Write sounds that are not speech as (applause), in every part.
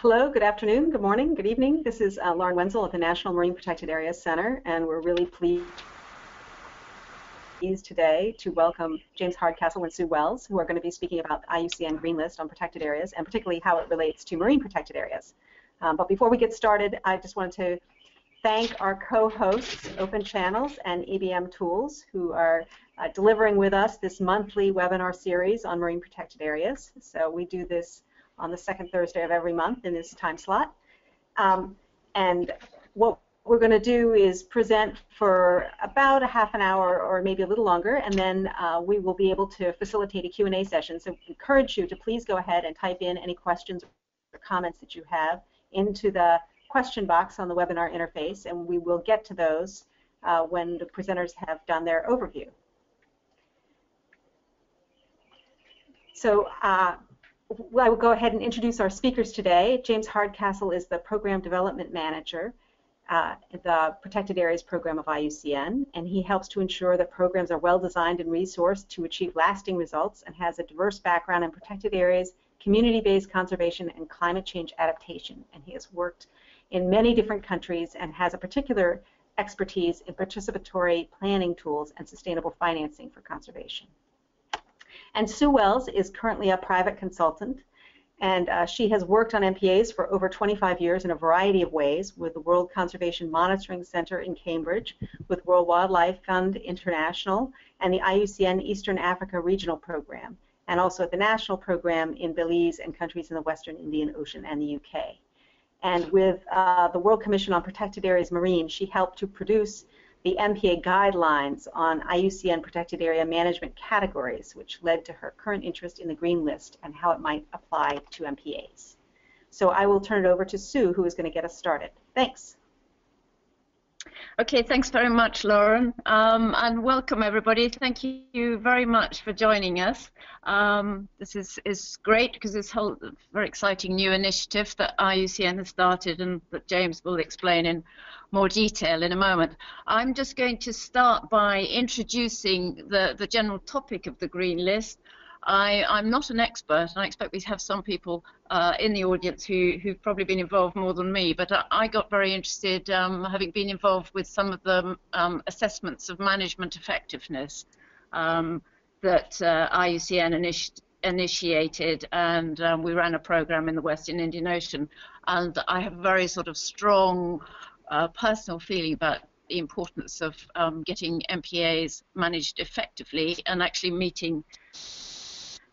hello, good afternoon, good morning, good evening. This is uh, Lauren Wenzel at the National Marine Protected Areas Center, and we're really pleased today to welcome James Hardcastle and Sue Wells, who are going to be speaking about the IUCN Green List on protected areas, and particularly how it relates to marine protected areas. Um, but before we get started, I just wanted to thank our co-hosts, Open Channels and EBM Tools, who are uh, delivering with us this monthly webinar series on marine protected areas. So we do this on the second Thursday of every month in this time slot. Um, and what we're going to do is present for about a half an hour or maybe a little longer, and then uh, we will be able to facilitate a Q&A session. So encourage you to please go ahead and type in any questions or comments that you have into the question box on the webinar interface, and we will get to those uh, when the presenters have done their overview. So uh, I will go ahead and introduce our speakers today. James Hardcastle is the Program Development Manager uh, the Protected Areas Program of IUCN, and he helps to ensure that programs are well designed and resourced to achieve lasting results and has a diverse background in protected areas, community-based conservation, and climate change adaptation. And he has worked in many different countries and has a particular expertise in participatory planning tools and sustainable financing for conservation. And Sue Wells is currently a private consultant and uh, she has worked on MPAs for over 25 years in a variety of ways with the World Conservation Monitoring Center in Cambridge, with World Wildlife Fund International, and the IUCN Eastern Africa Regional Program, and also at the National Program in Belize and countries in the Western Indian Ocean and the UK. And with uh, the World Commission on Protected Areas Marine, she helped to produce the MPA guidelines on IUCN protected area management categories, which led to her current interest in the green list and how it might apply to MPAs. So I will turn it over to Sue, who is going to get us started. Thanks. Okay, thanks very much, Lauren, um, and welcome everybody. Thank you very much for joining us. Um, this is, is great because this whole very exciting new initiative that IUCN has started and that James will explain in more detail in a moment. I'm just going to start by introducing the, the general topic of the Green List. I, am not an expert, and I expect we have some people uh, in the audience who, who've probably been involved more than me, but I, I got very interested, um, having been involved with some of the um, assessments of management effectiveness um, that uh, IUCN initi initiated, and um, we ran a program in the Western Indian Ocean, and I have a very sort of strong uh, personal feeling about the importance of um, getting MPAs managed effectively and actually meeting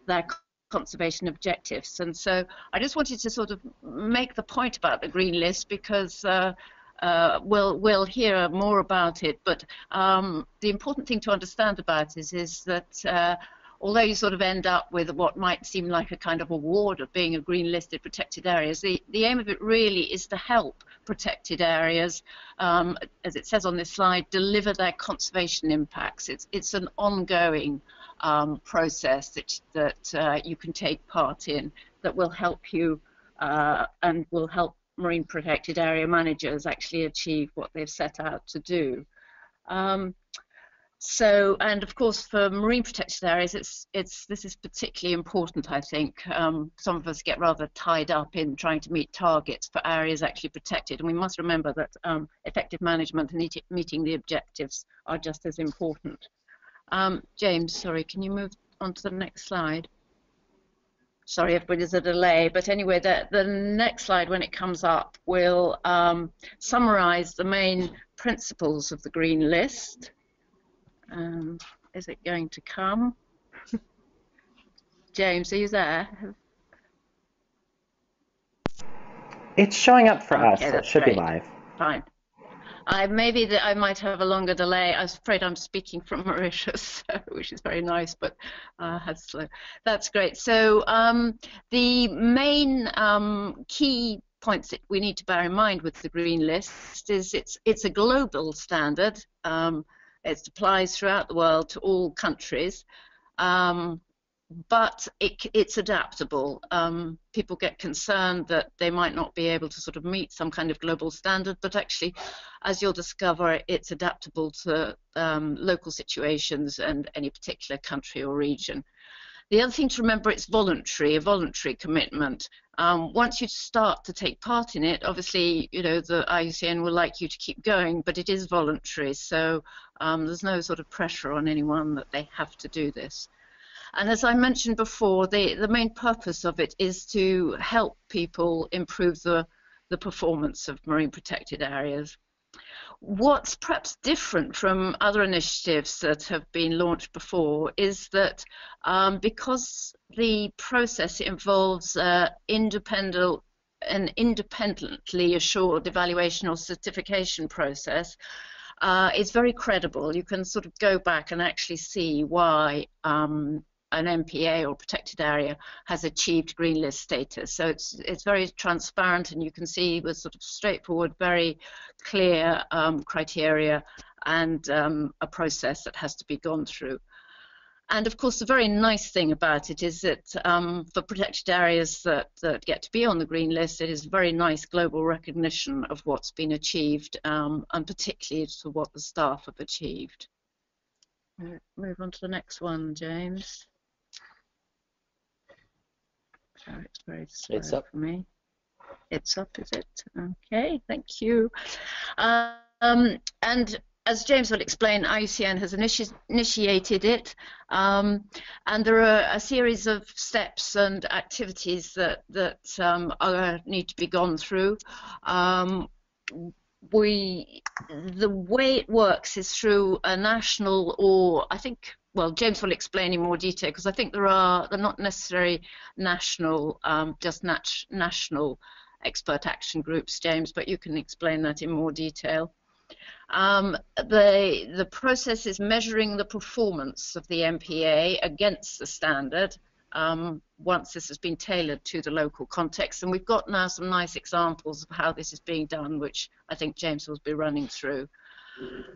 their conservation objectives. And so I just wanted to sort of make the point about the green list because uh, uh, we'll, we'll hear more about it. But um, the important thing to understand about it is that uh, although you sort of end up with what might seem like a kind of award of being a green listed protected areas, the, the aim of it really is to help protected areas, um, as it says on this slide, deliver their conservation impacts. It's, it's an ongoing um, process that, that uh, you can take part in that will help you uh, and will help marine protected area managers actually achieve what they've set out to do. Um, so, and of course, for marine protected areas, it's it's this is particularly important. I think um, some of us get rather tied up in trying to meet targets for areas actually protected, and we must remember that um, effective management and meeting the objectives are just as important. Um, James, sorry, can you move on to the next slide? Sorry if there's a delay, but anyway, the, the next slide, when it comes up, will um, summarize the main principles of the Green List. Um, is it going to come? (laughs) James, are you there? It's showing up for okay, us. it should great. be live. Fine. I maybe that I might have a longer delay. I'm afraid I'm speaking from (laughs) Mauritius, which is very nice, but uh, slow. That's great. So um, the main um, key points that we need to bear in mind with the green list is it's it's a global standard. Um, it applies throughout the world to all countries. Um, but it, it's adaptable. Um, people get concerned that they might not be able to sort of meet some kind of global standard, but actually, as you'll discover, it's adaptable to um, local situations and any particular country or region. The other thing to remember, it's voluntary, a voluntary commitment. Um, once you start to take part in it, obviously, you know, the IUCN will like you to keep going, but it is voluntary, so um, there's no sort of pressure on anyone that they have to do this. And as I mentioned before, the, the main purpose of it is to help people improve the, the performance of marine protected areas. What's perhaps different from other initiatives that have been launched before is that um, because the process involves uh, independent an independently assured evaluation or certification process, uh, it's very credible. You can sort of go back and actually see why um, an MPA or protected area has achieved green list status. So it's it's very transparent, and you can see with sort of straightforward, very clear um, criteria and um, a process that has to be gone through. And of course, the very nice thing about it is that um, for protected areas that, that get to be on the green list, it is very nice global recognition of what's been achieved, um, and particularly to what the staff have achieved. Move on to the next one, James. Sorry, it's very slow it's up. for me. It's up, is it? Okay, thank you. Um, and as James will explain, IUCN has initi initiated it, um, and there are a series of steps and activities that that um, are, need to be gone through. We, the way it works is through a national, or I think well, James will explain in more detail because I think there are they're not necessarily national, um, just nat national expert action groups, James, but you can explain that in more detail. Um, the the process is measuring the performance of the MPA against the standard. Um, once this has been tailored to the local context, and we've got now some nice examples of how this is being done, which I think James will be running through.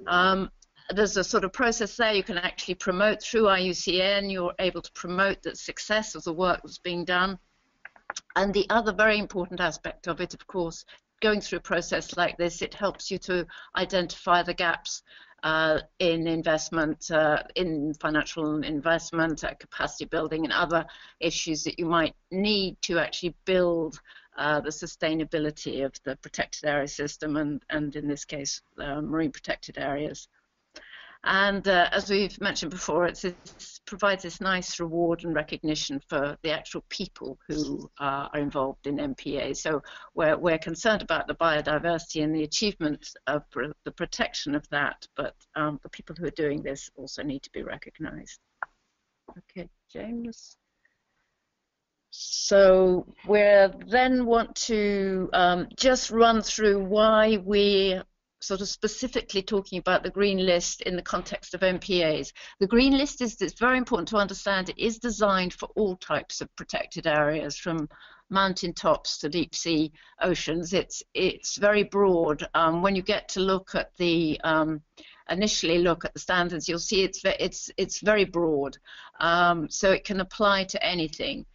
Um, there's a sort of process there you can actually promote through IUCN. You're able to promote the success of the work that's being done. And the other very important aspect of it, of course, going through a process like this, it helps you to identify the gaps in investment, uh, in financial investment, uh, capacity building, and other issues that you might need to actually build uh, the sustainability of the protected area system, and, and in this case, uh, marine protected areas. And uh, as we've mentioned before, it provides this nice reward and recognition for the actual people who uh, are involved in MPA. So we're, we're concerned about the biodiversity and the achievement of the protection of that, but um, the people who are doing this also need to be recognized. Okay, James. So we then want to um, just run through why we sort of specifically talking about the green list in the context of MPAs. The green list is it's very important to understand it is designed for all types of protected areas from mountain tops to deep sea oceans. It's it's very broad. Um, when you get to look at the um, initially look at the standards, you'll see it's it's it's very broad, um, so it can apply to anything.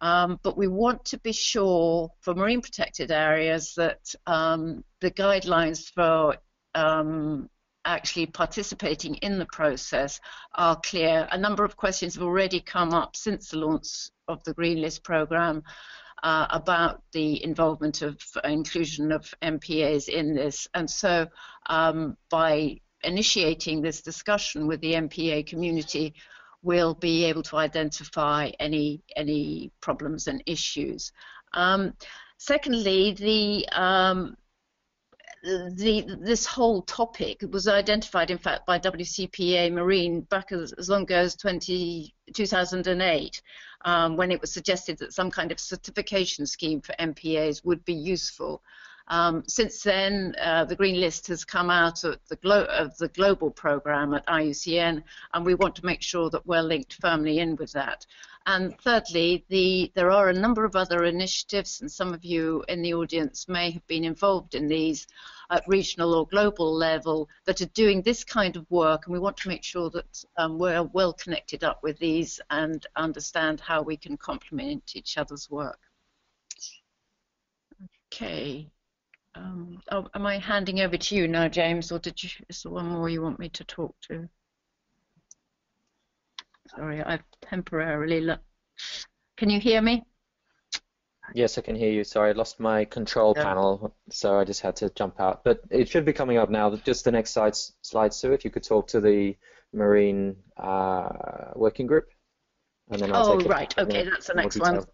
Um, but we want to be sure for marine protected areas that um, the guidelines for um, actually participating in the process are clear. A number of questions have already come up since the launch of the Green List program uh, about the involvement of inclusion of MPAs in this. And so um, by initiating this discussion with the MPA community, we'll be able to identify any any problems and issues. Um, secondly, the um, the this whole topic was identified, in fact, by WCPA Marine back as, as long ago as 20, 2008, um, when it was suggested that some kind of certification scheme for MPAs would be useful. Um, since then, uh, the Green List has come out of the, of the, global program at IUCN, and we want to make sure that we're linked firmly in with that. And thirdly, the, there are a number of other initiatives, and some of you in the audience may have been involved in these at regional or global level that are doing this kind of work, and we want to make sure that um, we're well connected up with these and understand how we can complement each other's work. Okay. Um, oh, am I handing over to you now, James, or did you? Is there one more you want me to talk to? Sorry, I've temporarily looked. Can you hear me? Yes, I can hear you. Sorry, I lost my control yeah. panel, so I just had to jump out. But it should be coming up now. Just the next slide, slide Sue, if you could talk to the Marine uh, Working Group. And then I'll oh, right. Okay, that's the next one.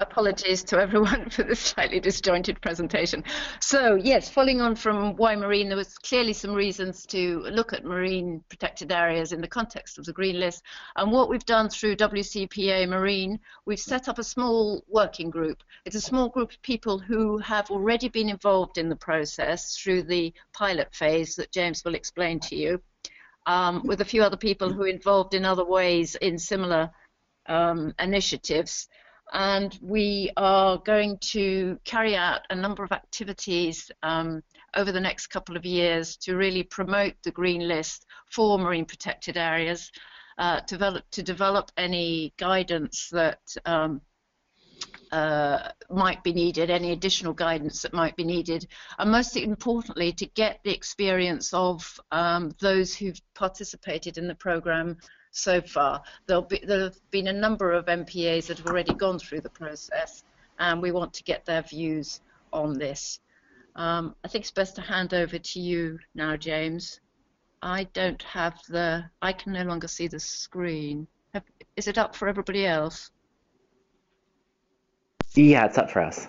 Apologies to everyone (laughs) for the slightly disjointed presentation. So, yes, following on from why marine, there was clearly some reasons to look at marine protected areas in the context of the Green List. And what we've done through WCPA Marine, we've set up a small working group. It's a small group of people who have already been involved in the process through the pilot phase that James will explain to you, um, with a few other people who are involved in other ways in similar um, initiatives. And we are going to carry out a number of activities um, over the next couple of years to really promote the green list for marine protected areas, uh, develop, to develop any guidance that um, uh, might be needed, any additional guidance that might be needed, and most importantly, to get the experience of um, those who've participated in the program so far. There'll be, there have been a number of MPAs that have already gone through the process, and we want to get their views on this. Um, I think it's best to hand over to you now, James. I don't have the, I can no longer see the screen. Have, is it up for everybody else? Yeah, it's up for us.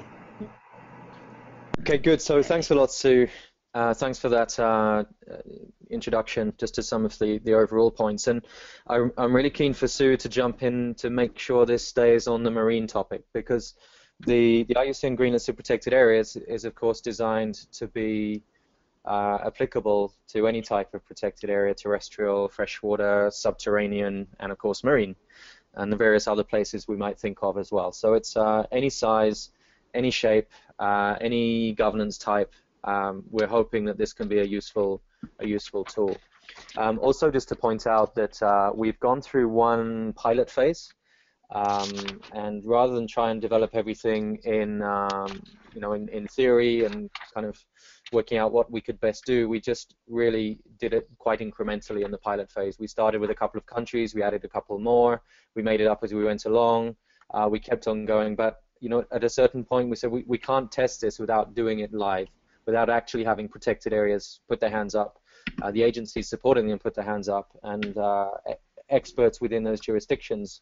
Okay, good. So thanks a lot, Sue. Uh, thanks for that uh, introduction just to some of the, the overall points. And I, am really keen for Sue to jump in to make sure this stays on the marine topic because the, the IUCN Green List of Protected Areas is, of course, designed to be uh, applicable to any type of protected area, terrestrial, freshwater, subterranean, and, of course, marine, and the various other places we might think of as well. So it's uh, any size, any shape, uh, any governance type, um, we're hoping that this can be a useful a useful tool. Um, also, just to point out that uh, we've gone through one pilot phase, um, and rather than try and develop everything in um, you know in, in theory and kind of working out what we could best do, we just really did it quite incrementally in the pilot phase. We started with a couple of countries, we added a couple more, we made it up as we went along. Uh, we kept on going, but you know, at a certain point, we said we, we can't test this without doing it live without actually having protected areas put their hands up, uh, the agencies supporting them put their hands up, and uh, experts within those jurisdictions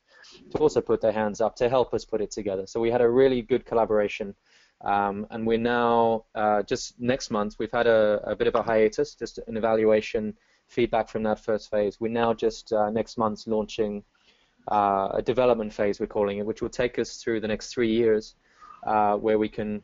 to also put their hands up to help us put it together. So we had a really good collaboration. Um, and we're now, uh, just next month, we've had a, a, bit of a hiatus, just an evaluation, feedback from that first phase. We're now just uh, next month launching uh, a development phase, we're calling it, which will take us through the next three years, uh, where we can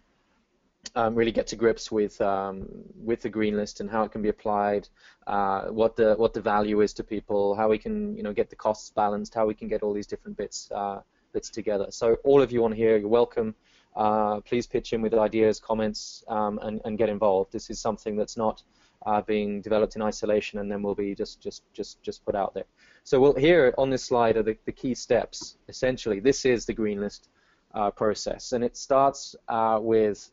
um, really get to grips with um, with the green list and how it can be applied, uh, what the what the value is to people, how we can you know get the costs balanced, how we can get all these different bits uh, bits together. So all of you on here, you're welcome. Uh, please pitch in with ideas, comments, um, and, and get involved. This is something that's not uh, being developed in isolation and then will be just just just just put out there. So we'll here on this slide are the, the key steps. Essentially, this is the green list uh, process, and it starts uh, with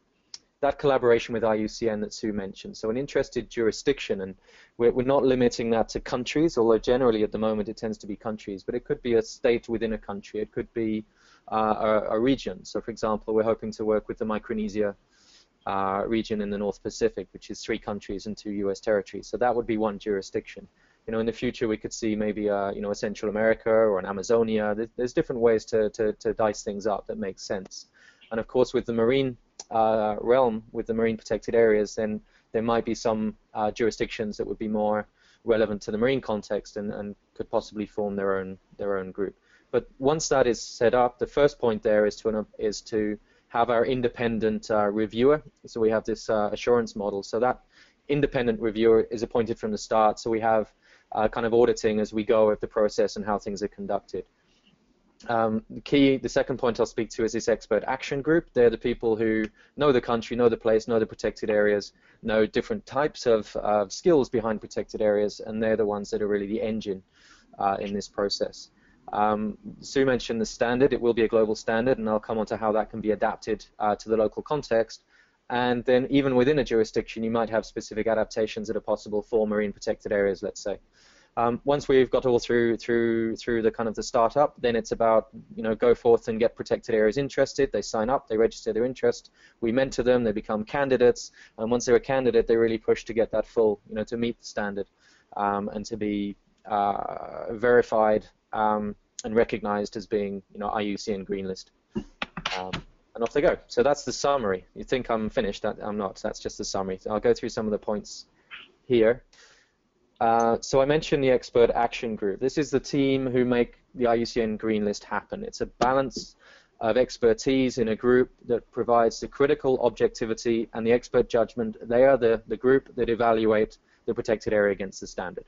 that collaboration with IUCN that Sue mentioned. So an interested jurisdiction, and we're, we're not limiting that to countries, although generally at the moment it tends to be countries, but it could be a state within a country. It could be uh, a, a, region. So for example, we're hoping to work with the Micronesia uh, region in the North Pacific, which is three countries and two U.S. territories. So that would be one jurisdiction. You know, in the future we could see maybe a, uh, you know a Central America or an Amazonia. There's, there's different ways to, to, to dice things up that make sense. And of course, with the marine uh, realm, with the marine protected areas, then there might be some uh, jurisdictions that would be more relevant to the marine context and, and could possibly form their own their own group. But once that is set up, the first point there is to is to have our independent uh, reviewer. So we have this uh, assurance model. So that independent reviewer is appointed from the start. So we have uh, kind of auditing as we go of the process and how things are conducted. Um, the key, the second point I'll speak to is this expert action group. They're the people who know the country, know the place, know the protected areas, know different types of uh, skills behind protected areas, and they're the ones that are really the engine uh, in this process. Um, Sue mentioned the standard. It will be a global standard, and I'll come on to how that can be adapted uh, to the local context. And then even within a jurisdiction, you might have specific adaptations that are possible for marine protected areas, let's say. Um, once we've got all through through through the kind of the startup, then it's about you know go forth and get protected areas interested. They sign up, they register their interest. We mentor them, they become candidates, and once they're a candidate, they really push to get that full you know to meet the standard um, and to be uh, verified um, and recognized as being you know IUCN green list. Um, and off they go. So that's the summary. You think I'm finished? I'm not. That's just the summary. So I'll go through some of the points here. Uh, so I mentioned the expert action group. This is the team who make the IUCN Green List happen. It's a balance of expertise in a group that provides the critical objectivity and the expert judgment. They are the, the group that evaluate the protected area against the standard.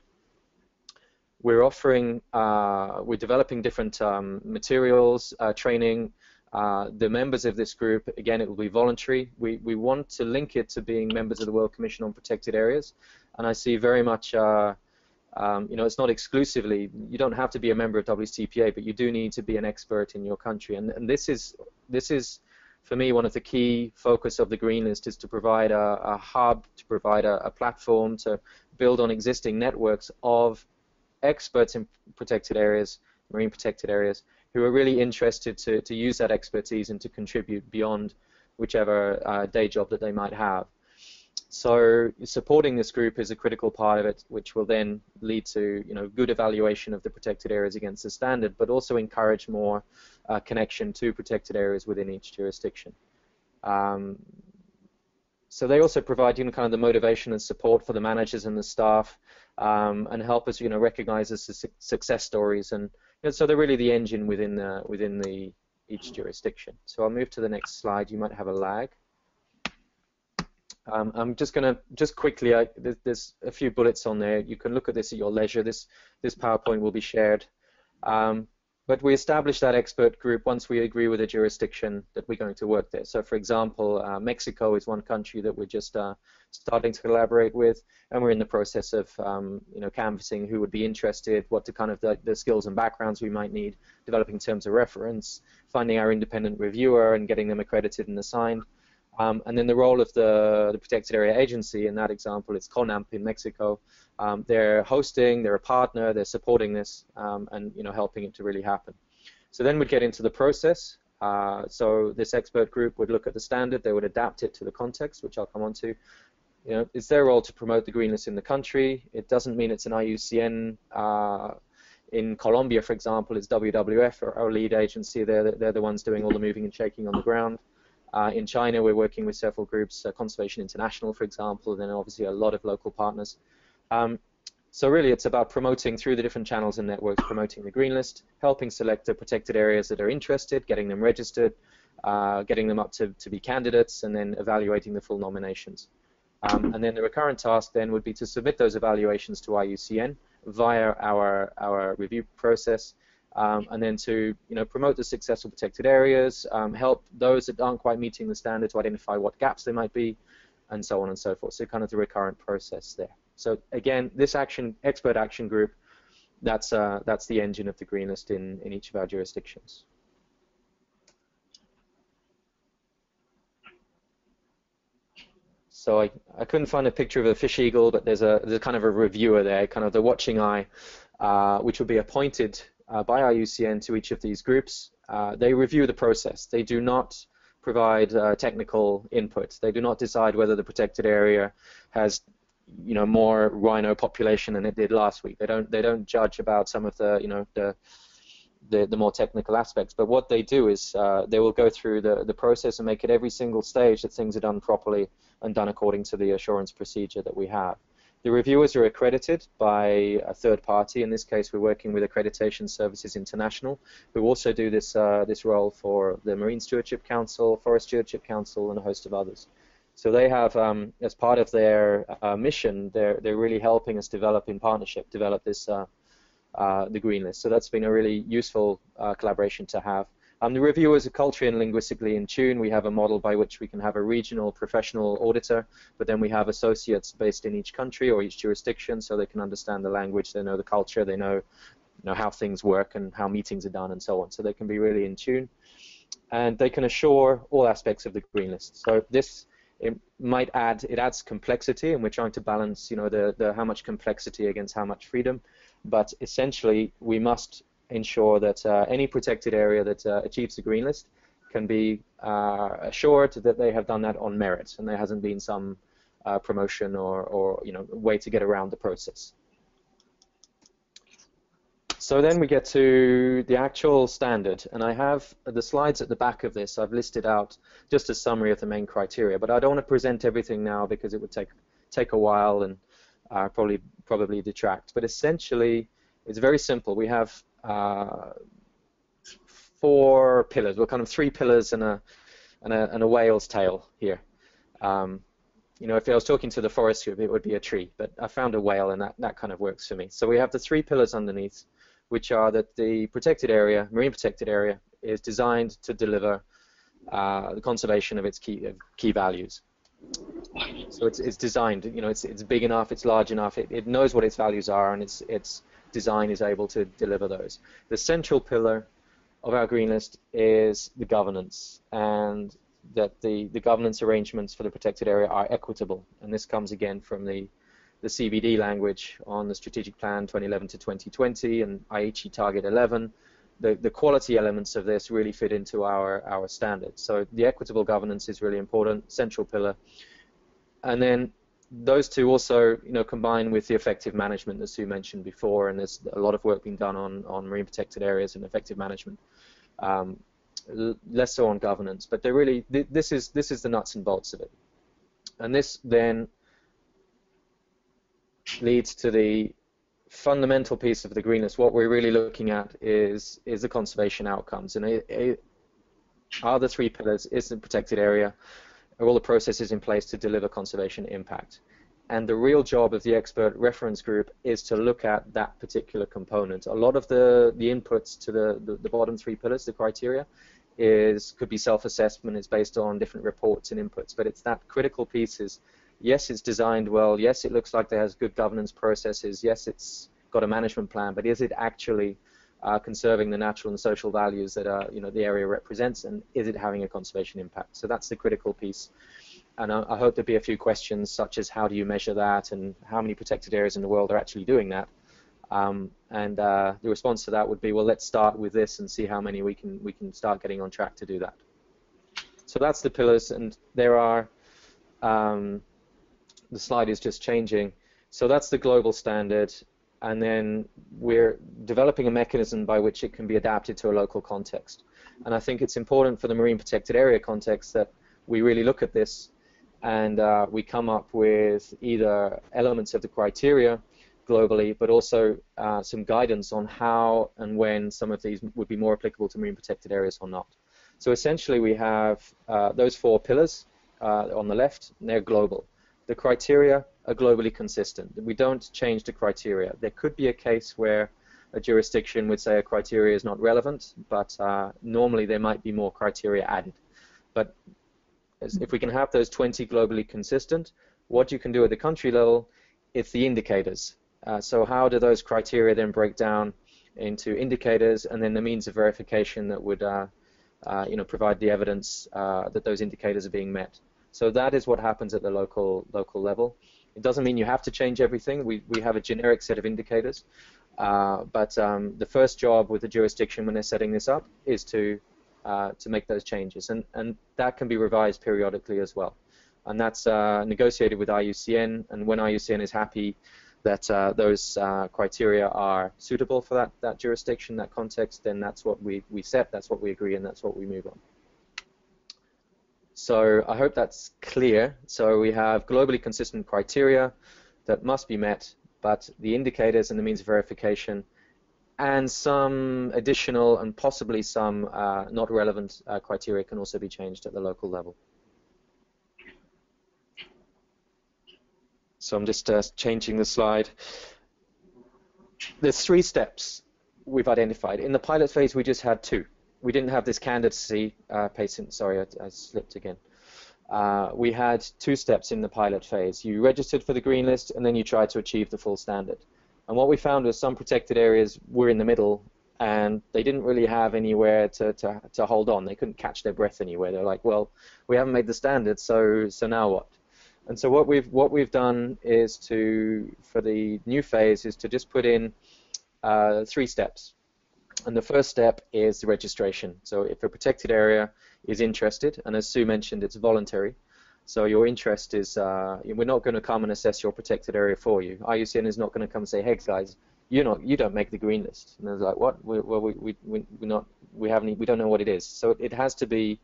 We're offering, uh, we're developing different um, materials, uh, training. Uh, the members of this group, again, it will be voluntary. We, we want to link it to being members of the World Commission on Protected Areas and I see very much, uh, um, you know, it's not exclusively. You don't have to be a member of WCPA, but you do need to be an expert in your country, and, and this is this is for me one of the key focus of the Green List is to provide a, a hub, to provide a, a platform, to build on existing networks of experts in protected areas, marine protected areas, who are really interested to, to use that expertise and to contribute beyond whichever uh, day job that they might have. So supporting this group is a critical part of it, which will then lead to you know good evaluation of the protected areas against the standard, but also encourage more uh, connection to protected areas within each jurisdiction. Um, so they also provide you know kind of the motivation and support for the managers and the staff, um, and help us you know recognize the su success stories, and so they're really the engine within the within the each jurisdiction. So I'll move to the next slide. You might have a lag. Um, I'm just going to just quickly. I, there's, there's, a few bullets on there. You can look at this at your leisure. This this PowerPoint will be shared. Um, but we establish that expert group once we agree with a jurisdiction that we're going to work there. So, for example, uh, Mexico is one country that we're just uh, starting to collaborate with, and we're in the process of, um, you know, canvassing who would be interested, what the kind of the, the, skills and backgrounds we might need, developing terms of reference, finding our independent reviewer, and getting them accredited and assigned. Um, and then the role of the, the protected area agency, in that example, it's CONANP in Mexico. Um, they're hosting, they're a partner, they're supporting this, um, and you know helping it to really happen. So then we'd get into the process. Uh, so this expert group would look at the standard, they would adapt it to the context, which I'll come on to. You know, it's their role to promote the green list in the country. It doesn't mean it's an IUCN. Uh, in Colombia, for example, it's WWF, our, our lead agency. They're, they're the ones doing all the moving and shaking on the ground. Uh, in China, we're working with several groups, uh, Conservation International, for example, and then obviously a lot of local partners. Um, so really, it's about promoting through the different channels and networks, promoting the green list, helping select the protected areas that are interested, getting them registered, uh, getting them up to, to be candidates, and then evaluating the full nominations. Um, and then the recurrent task then would be to submit those evaluations to IUCN via our, our review process, um, and then to you know promote the successful protected areas, um, help those that aren't quite meeting the standard to identify what gaps there might be, and so on and so forth. So kind of the recurrent process there. So again, this action expert action group, that's uh, that's the engine of the green list in in each of our jurisdictions. So I, I couldn't find a picture of a fish eagle, but there's a there's kind of a reviewer there, kind of the watching eye, uh, which would be appointed uh, by IUCN to each of these groups. Uh, they review the process. They do not provide uh, technical input. They do not decide whether the protected area has you know more rhino population than it did last week. They don't they don't judge about some of the you know the the, the more technical aspects. But what they do is uh, they will go through the, the process and make it every single stage that things are done properly and done according to the assurance procedure that we have. The reviewers are accredited by a third party. In this case, we're working with Accreditation Services International, who also do this uh, this role for the Marine Stewardship Council, Forest Stewardship Council, and a host of others. So they have, um, as part of their uh, mission, they're they're really helping us develop in partnership, develop this uh, uh the green list. So that's been a really useful uh, collaboration to have. Um, the reviewers are culturally and linguistically in tune. We have a model by which we can have a regional professional auditor, but then we have associates based in each country or each jurisdiction so they can understand the language, they know the culture, they know, know how things work and how meetings are done and so on. So they can be really in tune. And they can assure all aspects of the green list. So this it might add it adds complexity and we're trying to balance you know the, the how much complexity against how much freedom but essentially we must ensure that uh, any protected area that uh, achieves the green list can be uh, assured that they have done that on merit and there hasn't been some promotion or, or you know way to get around the process. So then we get to the actual standard, and I have the slides at the back of this. I've listed out just a summary of the main criteria, but I don't want to present everything now because it would take take a while and uh, probably probably detract. But essentially, it's very simple. We have uh, four pillars. We're kind of three pillars and a and a, and a whale's tail here. Um, you know, if I was talking to the forest group, it would be a tree, but I found a whale, and that, that kind of works for me. So we have the three pillars underneath, which are that the protected area, marine protected area, is designed to deliver uh, the conservation of its key, uh, key values. So it's, it's designed, you know, it's, it's big enough, it's large enough, it, it knows what its values are, and its, its design is able to deliver those. The central pillar of our green list is the governance, and that the, the governance arrangements for the protected area are equitable. And this comes again from the, the CBD language on the Strategic Plan 2011 to 2020 and Aichi Target 11. The, the quality elements of this really fit into our, our standards. So the equitable governance is really important, central pillar. And then those two also, you know, combine with the effective management that Sue mentioned before, and there's a lot of work being done on, on marine protected areas and effective management. Um, less so on governance, but they really th this is this is the nuts and bolts of it, and this then leads to the fundamental piece of the green list. What we're really looking at is is the conservation outcomes, and it, it, are the three pillars: is the protected area, are all the processes in place to deliver conservation impact. And the real job of the expert reference group is to look at that particular component. A lot of the, the inputs to the, the, the bottom three pillars, the criteria, is could be self-assessment. It's based on different reports and inputs, but it's that critical piece is yes, it's designed well. Yes, it looks like it has good governance processes. Yes, it's got a management plan, but is it actually uh, conserving the natural and social values that uh, you know the area represents, and is it having a conservation impact? So that's the critical piece. And I, I hope there'll be a few questions such as how do you measure that, and how many protected areas in the world are actually doing that. Um, and uh, the response to that would be, well, let's start with this and see how many we can we can start getting on track to do that. So that's the pillars, and there are. Um, the slide is just changing. So that's the global standard, and then we're developing a mechanism by which it can be adapted to a local context. And I think it's important for the marine protected area context that we really look at this and uh, we come up with either elements of the criteria globally, but also uh, some guidance on how and when some of these would be more applicable to marine protected areas or not. So essentially we have uh, those four pillars uh, on the left, they're global. The criteria are globally consistent. We don't change the criteria. There could be a case where a jurisdiction would say a criteria is not relevant, but uh, normally there might be more criteria added. But if we can have those 20 globally consistent, what you can do at the country level, it's the indicators. Uh, so how do those criteria then break down into indicators and then the means of verification that would uh, uh, you know, provide the evidence uh, that those indicators are being met. So that is what happens at the local local level. It doesn't mean you have to change everything. We, we have a generic set of indicators. Uh, but um, the first job with the jurisdiction when they're setting this up is to uh, to make those changes, and and that can be revised periodically as well, and that's uh, negotiated with IUCN, and when IUCN is happy that uh, those uh, criteria are suitable for that that jurisdiction, that context, then that's what we we set, that's what we agree, and that's what we move on. So I hope that's clear. So we have globally consistent criteria that must be met, but the indicators and the means of verification and some additional and possibly some uh, not relevant uh, criteria can also be changed at the local level. So I'm just uh, changing the slide. There's three steps we've identified. In the pilot phase, we just had two we didn't have this candidacy uh, patient. Sorry, I, I slipped again. Uh, we had two steps in the pilot phase. You registered for the green list, and then you tried to achieve the full standard. And what we found was some protected areas were in the middle, and they didn't really have anywhere to, to, to hold on. They couldn't catch their breath anywhere. They're like, well, we haven't made the standard, so so now what? And so what we've what we've done is to for the new phase is to just put in uh, three steps. And the first step is the registration. So if a protected area is interested, and as Sue mentioned, it's voluntary, so your interest is, uh, we're not going to come and assess your protected area for you. IUCN is not going to come and say, hey guys, you not, you don't make the green list. And they're like, what? We, well, we, we, we, not, we haven't, we don't know what it is. So it has to be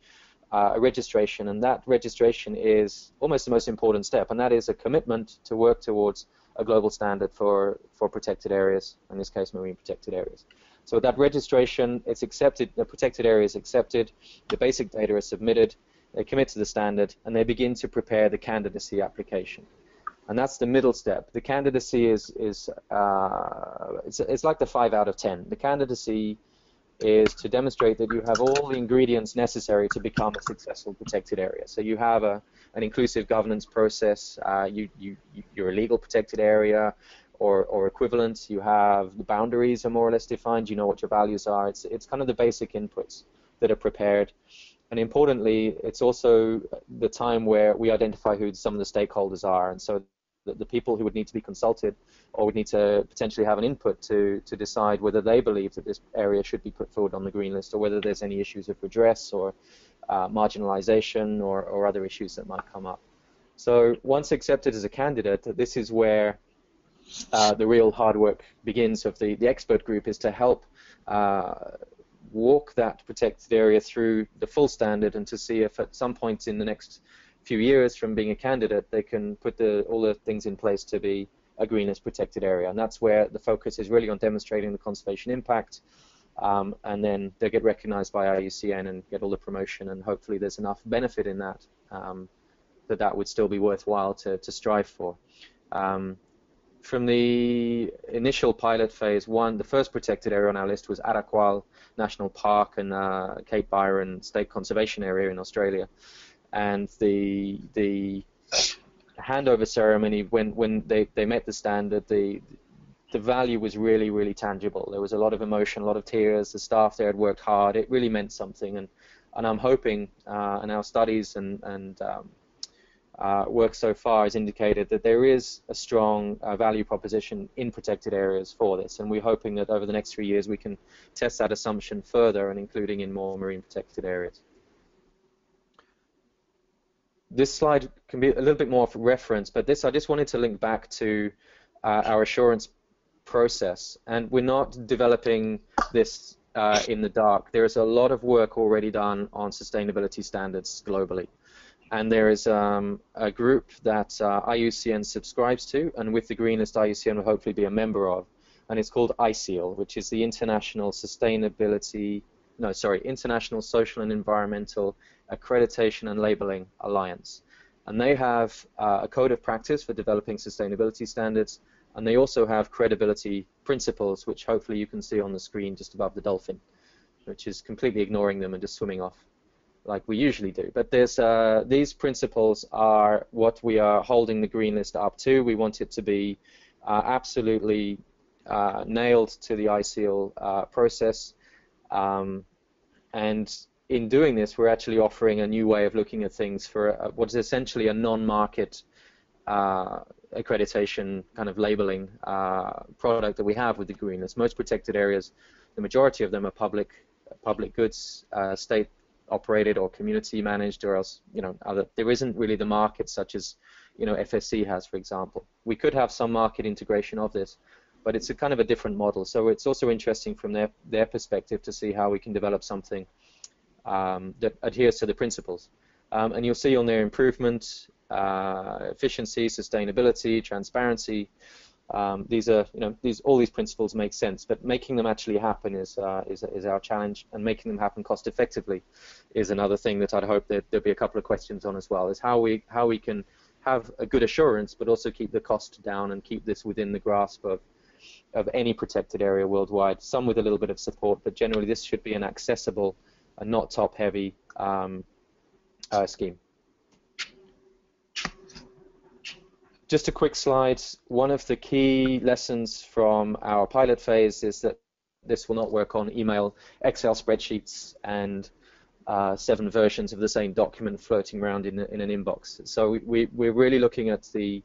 uh, a registration, and that registration is almost the most important step, and that is a commitment to work towards a global standard for, for protected areas, in this case marine protected areas. So that registration, it's accepted, the protected area is accepted, the basic data is submitted, they commit to the standard, and they begin to prepare the candidacy application. And that's the middle step. The candidacy is, is uh, it's, it's like the 5 out of 10. The candidacy is to demonstrate that you have all the ingredients necessary to become a successful protected area. So you have a, an inclusive governance process, uh, you, you, you're a legal protected area or, or equivalent, you have the boundaries are more or less defined, you know what your values are, it's, it's kind of the basic inputs that are prepared. And importantly, it's also the time where we identify who some of the stakeholders are, and so the, the people who would need to be consulted or would need to potentially have an input to, to decide whether they believe that this area should be put forward on the green list or whether there's any issues of redress or uh, marginalization or, or other issues that might come up. So once accepted as a candidate, this is where uh, the real hard work begins of the, the expert group is to help uh, walk that protected area through the full standard and to see if at some point in the next few years from being a candidate, they can put the, all the things in place to be a green list protected area. And that's where the focus is really on demonstrating the conservation impact. Um, and then they get recognized by IUCN and get all the promotion. And hopefully there's enough benefit in that um, that that would still be worthwhile to, to strive for. Um, from the initial pilot phase one, the first protected area on our list was Arakwal National Park and uh, Cape Byron State Conservation Area in Australia. And the the handover ceremony when when they, they met the standard the the value was really really tangible. There was a lot of emotion a lot of tears. The staff there had worked hard. It really meant something. And and I'm hoping uh, and our studies and and um, uh, work so far has indicated that there is a strong uh, value proposition in protected areas for this, and we're hoping that over the next three years we can test that assumption further and including in more marine protected areas this slide can be a little bit more of reference, but this I just wanted to link back to uh, our assurance process. And we're not developing this uh, in the dark. There is a lot of work already done on sustainability standards globally. And there is um, a group that uh, IUCN subscribes to, and with the greenest IUCN will hopefully be a member of, and it's called ISEAL, which is the International Sustainability, no, sorry, International Social and Environmental Accreditation and Labeling Alliance. And they have uh, a code of practice for developing sustainability standards, and they also have credibility principles, which hopefully you can see on the screen just above the dolphin, which is completely ignoring them and just swimming off like we usually do. But there's, uh, these principles are what we are holding the green list up to. We want it to be uh, absolutely uh, nailed to the ISEAL uh, process. Um, and in doing this, we're actually offering a new way of looking at things for a, what is essentially a non-market uh, accreditation kind of labeling uh, product that we have with the green list. Most protected areas, the majority of them are public public goods, state operated or community managed, or else you know other. There isn't really the market such as you know FSC has, for example. We could have some market integration of this, but it's a kind of a different model. So it's also interesting from their their perspective to see how we can develop something um, that adheres to the principles. Um, and you'll see on their improvement, uh, efficiency, sustainability, transparency. Um, these are, you know, these all these principles make sense, but making them actually happen is uh, is, is our challenge, and making them happen cost effectively is another thing that I'd hope that there'll be a couple of questions on as well. Is how we how we can have a good assurance, but also keep the cost down and keep this within the grasp of of any protected area worldwide. Some with a little bit of support, but generally this should be an accessible a not top-heavy um, uh, scheme. Just a quick slide. One of the key lessons from our pilot phase is that this will not work on email, Excel spreadsheets, and uh, seven versions of the same document floating around in, in an inbox. So we, we're really looking at the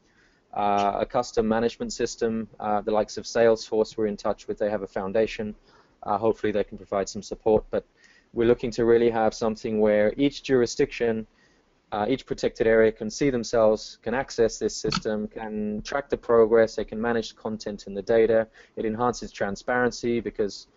uh, a custom management system. Uh, the likes of Salesforce we're in touch with. They have a foundation. Uh, hopefully they can provide some support. But we're looking to really have something where each jurisdiction, uh, each protected area can see themselves, can access this system, can track the progress, they can manage content and the data. It enhances transparency because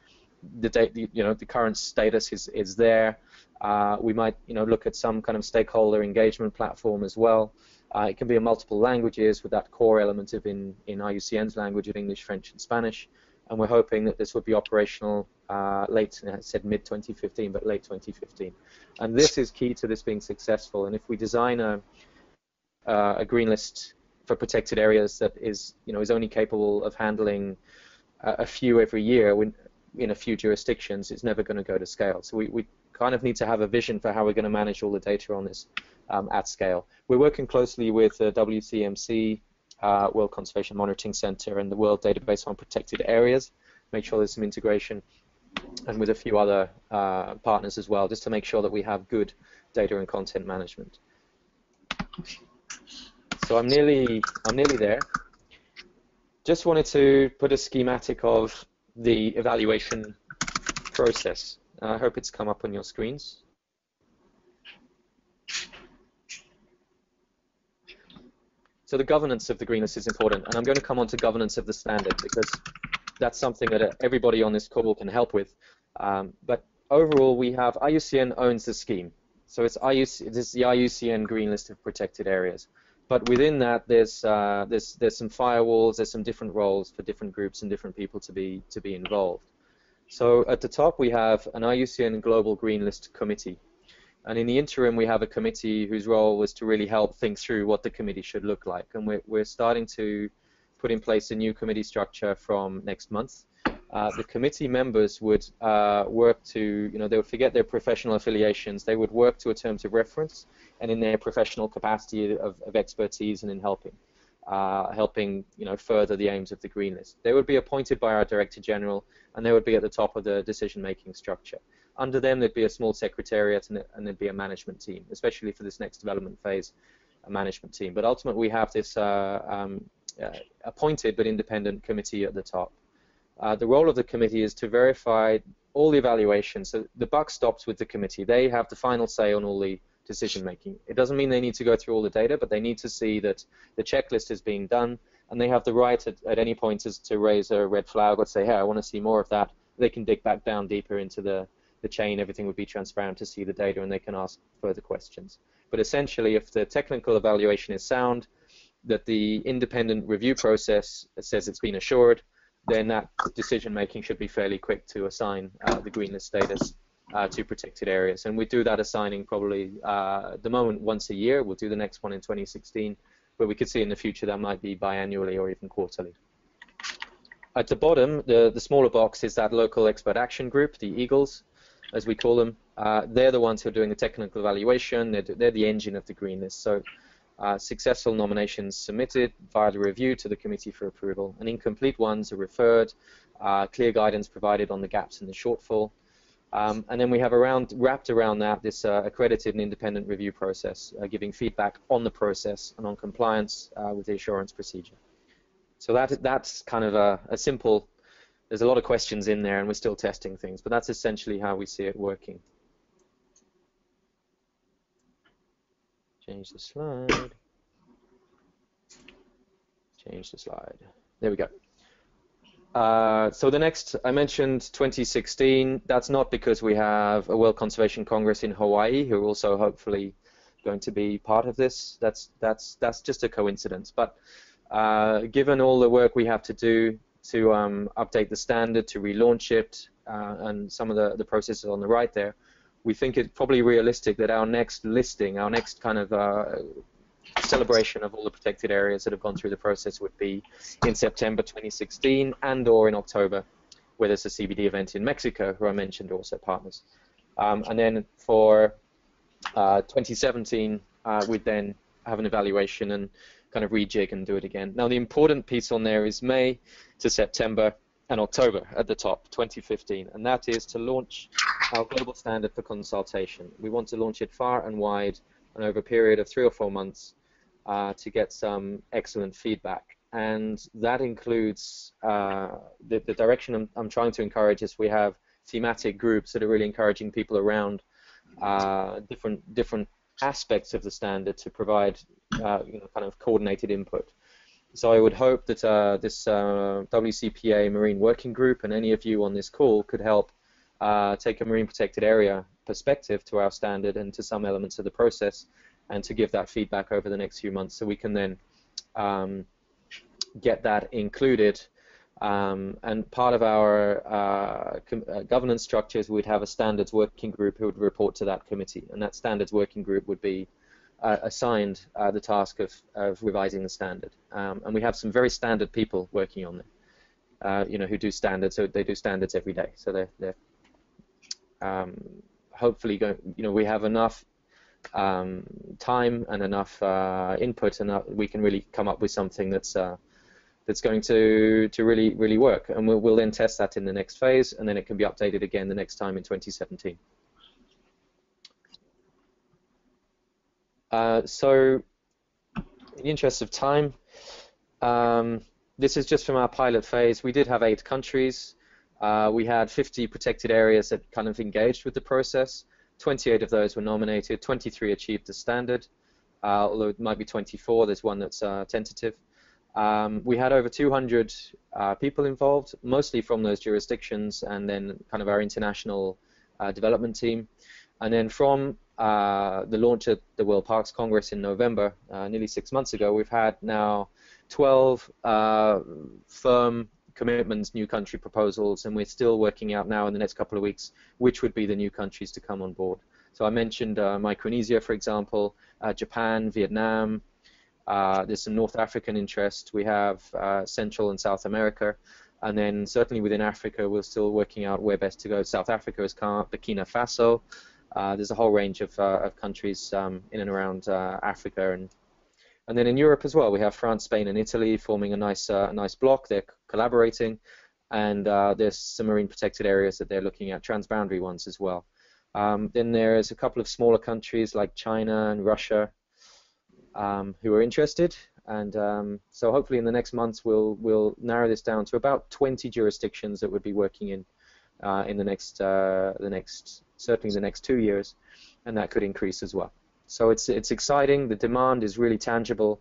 the you know, the current status is, is there. Uh, we might, you know, look at some kind of stakeholder engagement platform as well. Uh, it can be in multiple languages with that core element of in, in IUCN's language of English, French, and Spanish. And we're hoping that this would be operational uh, late, I said mid 2015, but late 2015. And this is key to this being successful. And if we design a, uh, a green list for protected areas that is, you know, is only capable of handling a few every year when, in a few jurisdictions, it's never going to go to scale. So we, we kind of need to have a vision for how we're going to manage all the data on this um, at scale. We're working closely with the WCMC, uh, World Conservation Monitoring Center, and the World Database on Protected Areas. Make sure there's some integration, and with a few other uh, partners as well, just to make sure that we have good data and content management. So I'm nearly, I'm nearly there. Just wanted to put a schematic of the evaluation process. I hope it's come up on your screens. So the governance of the green list is important, and I'm going to come on to governance of the standard because that's something that everybody on this call can help with. Um, but overall, we have IUCN owns the scheme. So it's this is the IUCN Green List of Protected Areas. But within that, there's uh, there's there's some firewalls, there's some different roles for different groups and different people to be to be involved. So at the top, we have an IUCN Global Green List Committee. And in the interim, we have a committee whose role is to really help think through what the committee should look like. And we're, we're starting to put in place a new committee structure from next month. Uh, the committee members would uh, work to, you know, they would forget their professional affiliations. They would work to a terms of reference and in their professional capacity of, of expertise and in helping, uh, helping, you know, further the aims of the Green List. They would be appointed by our Director General and they would be at the top of the decision-making structure. Under them, there'd be a small secretariat and, and there'd be a management team, especially for this next development phase, a management team. But ultimately, we have this uh, um, uh, appointed but independent committee at the top. Uh, the role of the committee is to verify all the evaluations. So the buck stops with the committee. They have the final say on all the decision making. It doesn't mean they need to go through all the data, but they need to see that the checklist is being done, and they have the right at, at any point to raise a red flag or say, hey, I want to see more of that. They can dig back down deeper into the the chain, everything would be transparent to see the data and they can ask further questions. But essentially, if the technical evaluation is sound, that the independent review process says it's been assured, then that decision making should be fairly quick to assign uh, the green list status uh, to protected areas. And we do that assigning probably uh, at the moment once a year. We'll do the next one in 2016, but we could see in the future that might be biannually or even quarterly. At the bottom, the, the smaller box is that local expert action group, the EAGLES as we call them, uh, they're the ones who are doing the technical evaluation. They're, they're the engine of the green list. So uh, successful nominations submitted via the review to the committee for approval, and incomplete ones are referred, uh, clear guidance provided on the gaps and the shortfall. Um, and then we have around wrapped around that this uh, accredited and independent review process, uh, giving feedback on the process and on compliance uh, with the assurance procedure. So that that's kind of a, a simple there's a lot of questions in there and we're still testing things, but that's essentially how we see it working. Change the slide. Change the slide. There we go. Uh, so the next, I mentioned 2016. That's not because we have a World Conservation Congress in Hawaii, who are also hopefully going to be part of this. That's that's that's just a coincidence. But uh, given all the work we have to do, to um, update the standard, to relaunch it, uh, and some of the, the processes on the right there, we think it's probably realistic that our next listing, our next kind of uh, celebration of all the protected areas that have gone through the process would be in September 2016 and or in October, where there's a CBD event in Mexico, who I mentioned also partners. Um, and then for uh, 2017, uh, we'd then have an evaluation and kind of rejig and do it again. Now the important piece on there is May to September and October at the top, 2015, and that is to launch our global standard for consultation. We want to launch it far and wide and over a period of three or four months uh, to get some excellent feedback. And that includes uh, the, the, direction I'm, I'm, trying to encourage is we have thematic groups that are really encouraging people around uh, different different aspects of the standard to provide uh, you know, kind of coordinated input. So I would hope that uh, this uh, WCPA Marine Working Group and any of you on this call could help take a marine protected area perspective to our standard and to some elements of the process and to give that feedback over the next few months so we can then um, get that included. Um, and part of our uh, uh, governance structures, we'd have a standards working group who would report to that committee, and that standards working group would be uh, assigned uh, the task of, of, revising the standard. Um, and we have some very standard people working on it, uh, you know, who do standards. So they do standards every day. So they're, they're um, hopefully going, you know, we have enough um, time and enough uh, input, and we can really come up with something that's that's going to to really really work. And we'll, we'll then test that in the next phase, and then it can be updated again the next time in 2017. Uh, so, in the interest of time, um, this is just from our pilot phase. We did have eight countries. Uh, we had 50 protected areas that kind of engaged with the process. 28 of those were nominated, 23 achieved the standard, uh, although it might be 24, there's one that's uh, tentative. Um, we had over 200 uh, people involved, mostly from those jurisdictions, and then kind of our international uh, development team. And then from uh, the launch at the World Parks Congress in November, uh, nearly six months ago, we've had now 12 firm commitments, new country proposals, and we're still working out now in the next couple of weeks which would be the new countries to come on board. So I mentioned uh, Micronesia, for example, uh, Japan, Vietnam. Uh, there's some North African interest. We have uh, Central and South America. And then certainly within Africa, we're still working out where best to go. South Africa is Burkina Faso. Uh, there's a whole range of, uh, of countries um, in and around Africa and and then in Europe as well, we have France, Spain, and Italy forming a nice, uh, a nice block. They're collaborating, and uh, there's some marine protected areas that they're looking at, transboundary ones as well. Um, then there's a couple of smaller countries like China and Russia um, who are interested, and um, so hopefully in the next months we'll we'll narrow this down to about 20 jurisdictions that would be working in uh, in the next uh, the next certainly the next two years, and that could increase as well. So it's it's exciting. The demand is really tangible,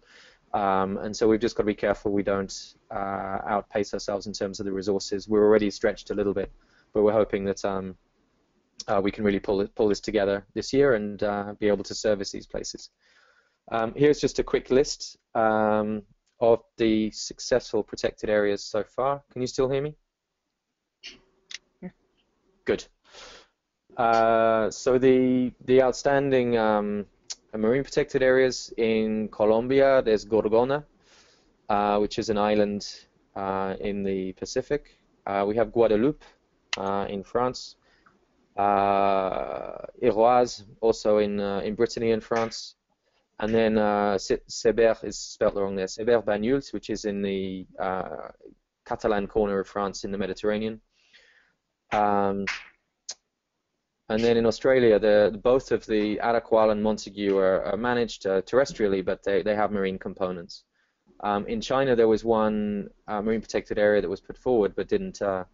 um, and so we've just got to be careful we don't uh, outpace ourselves in terms of the resources. We're already stretched a little bit, but we're hoping that um, uh, we can really pull it, pull this together this year and uh, be able to service these places. Um, here's just a quick list um, of the successful protected areas so far. Can you still hear me? Yeah. Good. Uh, so the the outstanding um, marine protected areas in Colombia, there's Gorgona, uh, which is an island uh, in the Pacific. Uh, we have Guadeloupe uh, in France. Uh, also in in Brittany in France. And then uh, Cerbère is spelled wrong there. Cerbère Banyuls, which is in the Catalan corner of France in the Mediterranean. Um, and then in Australia, the, both of the Arakwal and Montague are, are managed uh, terrestrially, but they, they have marine components. Um, in China, there was one uh, marine protected area that was put forward, but didn't uh,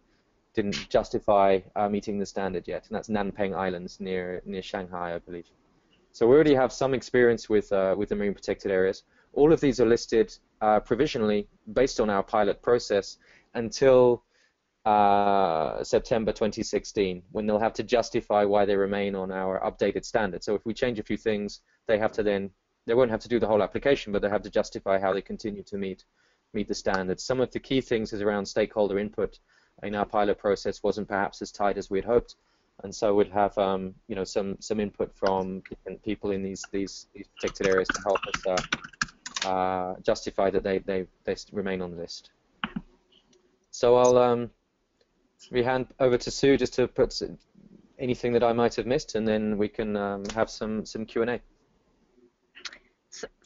didn't justify uh, meeting the standard yet, and that's Nanpeng Islands near near Shanghai, I believe. So we already have some experience with uh, with the marine protected areas. All of these are listed uh, provisionally based on our pilot process until uh, September 2016, when they'll have to justify why they remain on our updated standard. So if we change a few things, they have to then they won't have to do the whole application, but they have to justify how they continue to meet meet the standards. Some of the key things is around stakeholder input in our pilot process wasn't perhaps as tight as we had hoped, and so we'd have um, you know some some input from people in these these, these protected areas to help us uh, uh, justify that they, they they remain on the list. So I'll um, hand over to Sue just to put anything that I might have missed, and then we can um, have some some Q and A.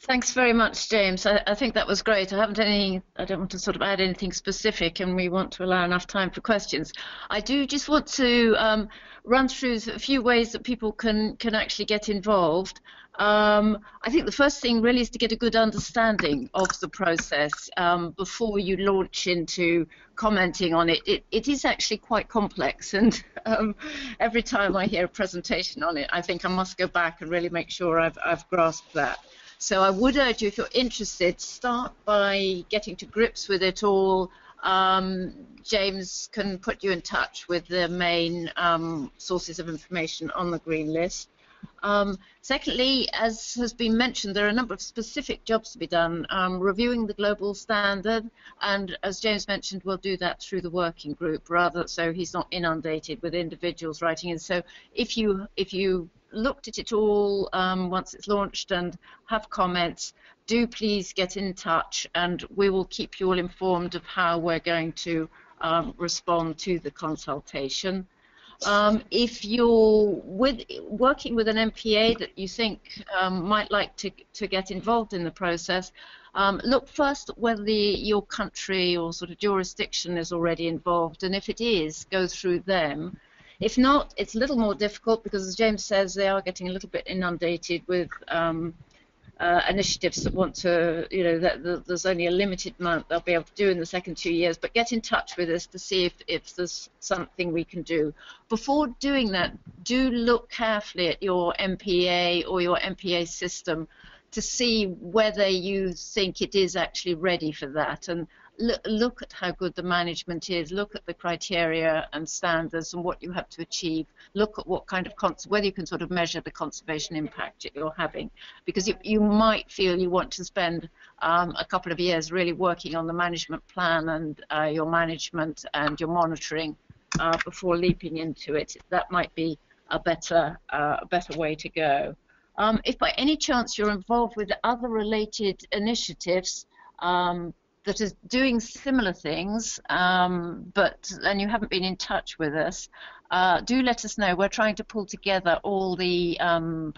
Thanks very much, James. I, I, think that was great. I haven't any, I don't want to sort of add anything specific, and we want to allow enough time for questions. I do just want to um, run through a few ways that people can can actually get involved. Um, I think the first thing really is to get a good understanding of the process um, before you launch into commenting on it. It, it is actually quite complex, (laughs) and um, every time I hear a presentation on it, I think I must go back and really make sure I've, I've grasped that. So I would urge you, if you're interested, start by getting to grips with it all. Um, James can put you in touch with the main um, sources of information on the green list. Um, secondly, as has been mentioned, there are a number of specific jobs to be done. Um, reviewing the global standard, and as James mentioned, we'll do that through the working group, rather so he's not inundated with individuals writing in. So if you if you looked at it all um, once it's launched and have comments, do please get in touch and we will keep you all informed of how we're going to um, respond to the consultation. Um, if you're with, working with an MPA that you think um, might like to, to get involved in the process, um, look first at whether the, your country or sort of jurisdiction is already involved, and if it is, go through them. If not, it's a little more difficult because, as James says, they are getting a little bit inundated with um, uh, initiatives that want to, you know, that, that, there's only a limited amount they'll be able to do in the second two years. But get in touch with us to see if, if there's something we can do. Before doing that, do look carefully at your MPA or your MPA system to see whether you think it is actually ready for that. And look, at how good the management is, look at the criteria and standards and what you have to achieve, look at what kind of, whether you can sort of measure the conservation impact that you're having. Because you, you might feel you want to spend um, a couple of years really working on the management plan and uh, your management and your monitoring uh, before leaping into it. That might be a better, uh, a better way to go. Um, if by any chance you're involved with other related initiatives, um, that is doing similar things, um, but and you haven't been in touch with us, uh, do let us know. We're trying to pull together all the um,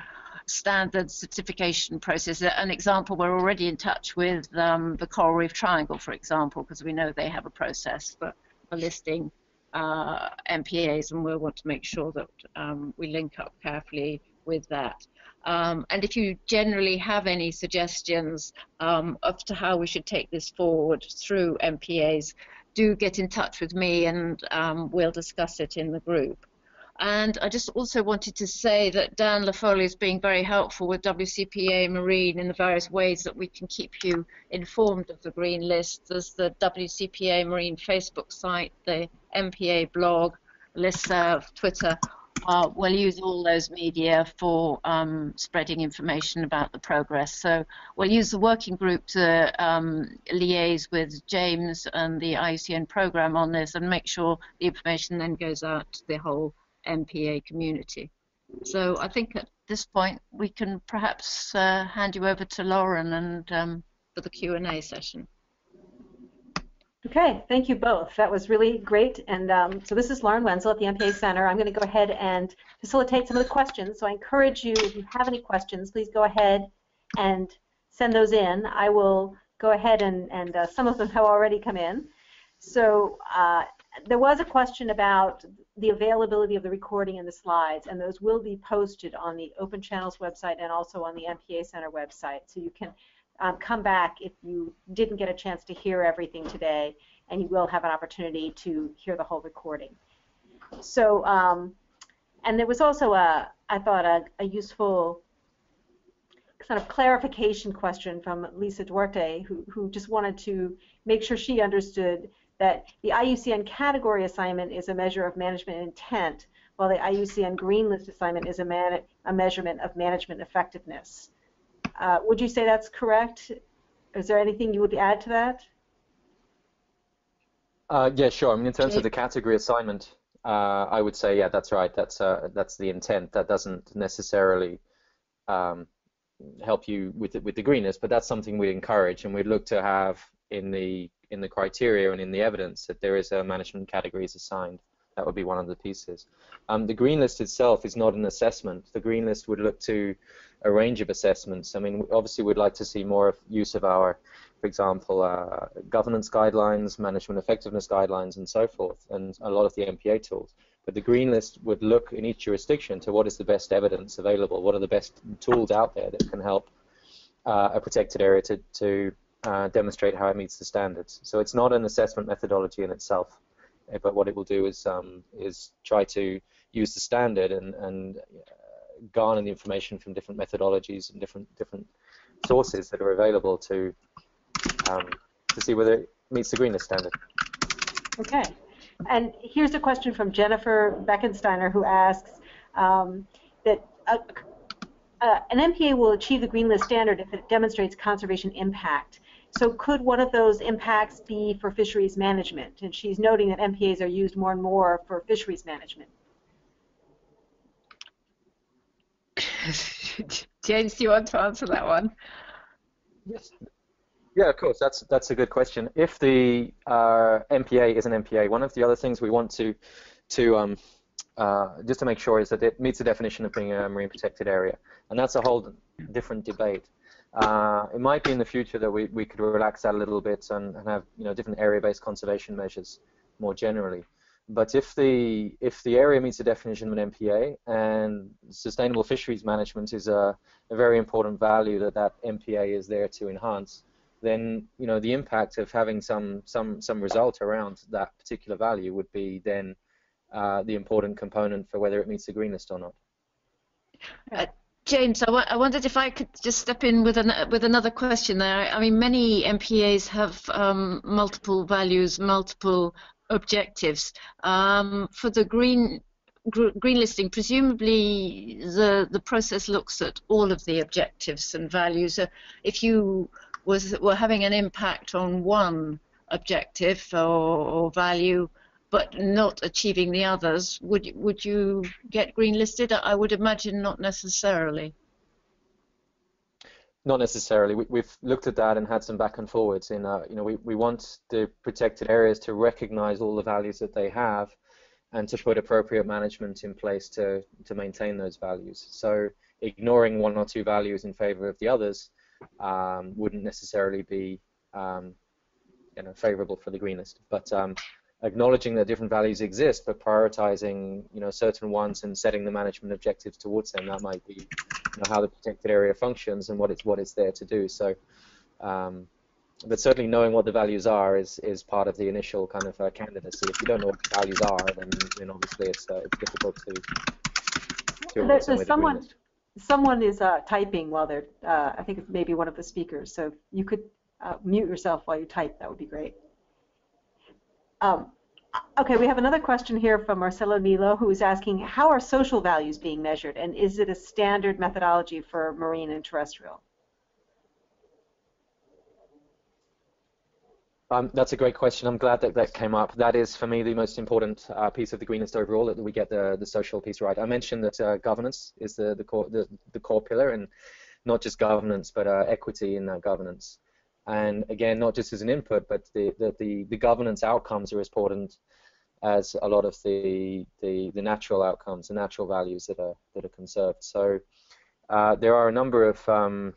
standard certification process. An example, we're already in touch with um, the Coral Reef Triangle, for example, because we know they have a process for, for listing uh, MPAs, and we'll want to make sure that um, we link up carefully with that. Um, and if you generally have any suggestions um, as to how we should take this forward through MPAs, do get in touch with me and um, we'll discuss it in the group. And I just also wanted to say that Dan Laffoley is being very helpful with WCPA Marine in the various ways that we can keep you informed of the green list. There's the WCPA Marine Facebook site, the MPA blog, listserv, Twitter, uh, we'll use all those media for um, spreading information about the progress. So we'll use the working group to um, liaise with James and the IUCN program on this and make sure the information then goes out to the whole MPA community. So I think at this point we can perhaps uh, hand you over to Lauren and um, for the Q&A session. Okay, thank you both. That was really great. And um, so this is Lauren Wenzel at the MPA Center. I'm going to go ahead and facilitate some of the questions. So I encourage you, if you have any questions, please go ahead and send those in. I will go ahead and, and uh, some of them have already come in. So uh, there was a question about the availability of the recording and the slides, and those will be posted on the Open Channels website and also on the MPA Center website. So you can um, come back if you didn't get a chance to hear everything today, and you will have an opportunity to hear the whole recording. So, um, and there was also a, I thought, a, a useful kind of clarification question from Lisa Duarte, who, who just wanted to make sure she understood that the IUCN category assignment is a measure of management intent, while the IUCN green list assignment is a, man, a measurement of management effectiveness. Uh, would you say that's correct? Is there anything you would add to that? Uh, yeah, sure. I mean, in terms of the category assignment, uh, I would say, yeah, that's right. That's uh, that's the intent. That doesn't necessarily um, help you with the, with the greenness, but that's something we'd encourage, and we'd look to have in the in the criteria and in the evidence that there is a management categories assigned that would be one of the pieces. Um, the green list itself is not an assessment. The green list would look to a range of assessments. I mean, obviously, we'd like to see more of use of our, for example, uh, governance guidelines, management effectiveness guidelines, and so forth, and a lot of the MPA tools. But the green list would look in each jurisdiction to what is the best evidence available, what are the best tools out there that can help uh, a protected area to, to uh, demonstrate how it meets the standards. So it's not an assessment methodology in itself, but what it will do is um, is try to use the standard and, and garner the information from different methodologies and different different sources that are available to um, to see whether it meets the green list standard. Okay. And here's a question from Jennifer Beckensteiner who asks um, that uh, uh, an MPA will achieve the green list standard if it demonstrates conservation impact. So could one of those impacts be for fisheries management? And she's noting that MPAs are used more and more for fisheries management. (laughs) James, do you want to answer that one? Yes. Yeah, of course. That's that's a good question. If the uh, MPA is an MPA, one of the other things we want to to um, uh, just to make sure is that it meets the definition of being a marine protected area, and that's a whole different debate. Uh, it might be in the future that we, we could relax that a little bit and, and have you know different area-based conservation measures more generally. But if the if the area meets the definition of an MPA and sustainable fisheries management is a, a very important value that that MPA is there to enhance, then you know the impact of having some some some result around that particular value would be then uh, the important component for whether it meets the green list or not. Uh, James, I, wondered if I could just step in with an with another question there. I mean, many MPAs have um, multiple values, multiple objectives. Um, for the green green listing, presumably the the process looks at all of the objectives and values. Uh, if you was were having an impact on one objective or, or value, but not achieving the others, would would you get green listed? I would imagine not necessarily. Not necessarily. We, have looked at that and had some back and forwards. In uh, you know, we, we want the protected areas to recognise all the values that they have, and to put appropriate management in place to to maintain those values. So ignoring one or two values in favour of the others um, wouldn't necessarily be um, you know favourable for the green list. But um, acknowledging that different values exist, but prioritizing you know certain ones and setting the management objectives towards them. That might be you know, how the protected area functions and what it's what it's there to do. So, um, but certainly knowing what the values are is is part of the initial kind of uh, candidacy. If you don't know what the values are, then then obviously it's uh, it's difficult to. to there's someone someone is uh, typing while they're. Uh, I think it's maybe one of the speakers. So you could uh, mute yourself while you type. That would be great. Um, okay, we have another question here from Marcelo Nilo who is asking, how are social values being measured, and is it a standard methodology for marine and terrestrial? Um, that's a great question. I'm glad that that came up. That is, for me, the most important uh, piece of the green list overall, that we get the, the social piece right. I mentioned that uh, governance is the, the, core, the, the core pillar, and not just governance, but uh, equity in that governance. And again, not just as an input, but the, the, the, the governance outcomes are as important as a lot of the, the, the natural outcomes, the natural values that are, that are conserved. So uh, there are a number of, um,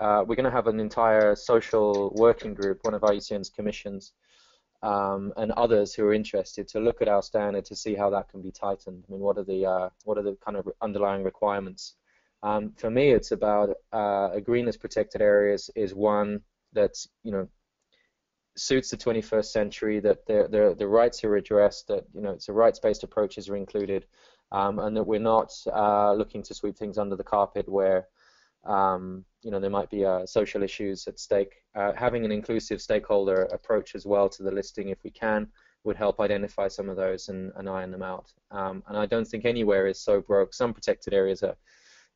uh, we're going to have an entire social working group, one of IUCN's commissions, um, and others who are interested to look at our standard to see how that can be tightened. I mean, what are the uh, what are the kind of underlying requirements? Um, for me, it's about uh, a green list protected areas is one that you know suits the 21st century, that the, the, the rights are addressed, that you know it's a rights-based approaches are included, um, and that we're not uh, looking to sweep things under the carpet where um, you know there might be uh, social issues at stake. Uh, having an inclusive stakeholder approach as well to the listing, if we can, would help identify some of those and, and iron them out. Um, and I don't think anywhere is so broke. Some protected areas are,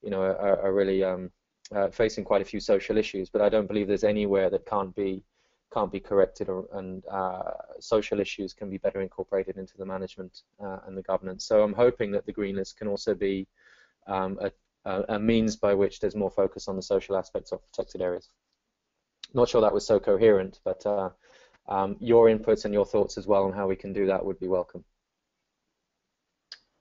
you know, are, are really um, uh, facing quite a few social issues, but I don't believe there's anywhere that can't be can't be corrected or, and uh, social issues can be better incorporated into the management uh, and the governance. So I'm hoping that the green list can also be um, a, a, means by which there's more focus on the social aspects of protected areas. Not sure that was so coherent, but uh, um, your inputs and your thoughts as well on how we can do that would be welcome.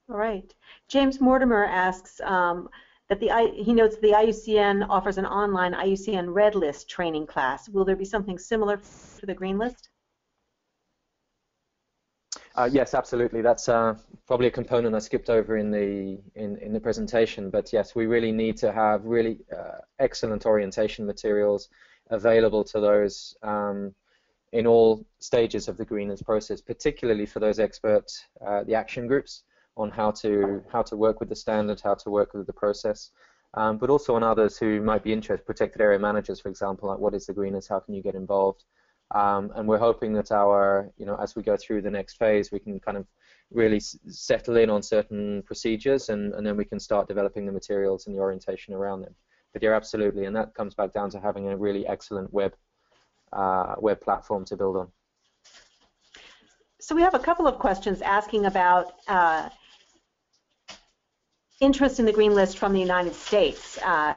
All right. James Mortimer asks um, that the he notes the IUCN offers an online IUCN Red List training class. Will there be something similar for the Green List? Uh, yes, absolutely. That's uh, probably a component I skipped over in the in, in the presentation. But yes, we really need to have really uh, excellent orientation materials available to those um, in all stages of the Green List process, particularly for those experts, uh, the action groups, on how to how to work with the standard, how to work with the process. Um, but also on others who might be interested, protected area managers, for example, like what is the Green List, how can you get involved? Um, and we're hoping that our, you know, as we go through the next phase, we can kind of really settle in on certain procedures, and, and then we can start developing the materials and the orientation around them. But yeah, absolutely, and that comes back down to having a really excellent web uh, web platform to build on. So we have a couple of questions asking about uh, interest in the green list from the United States. Uh,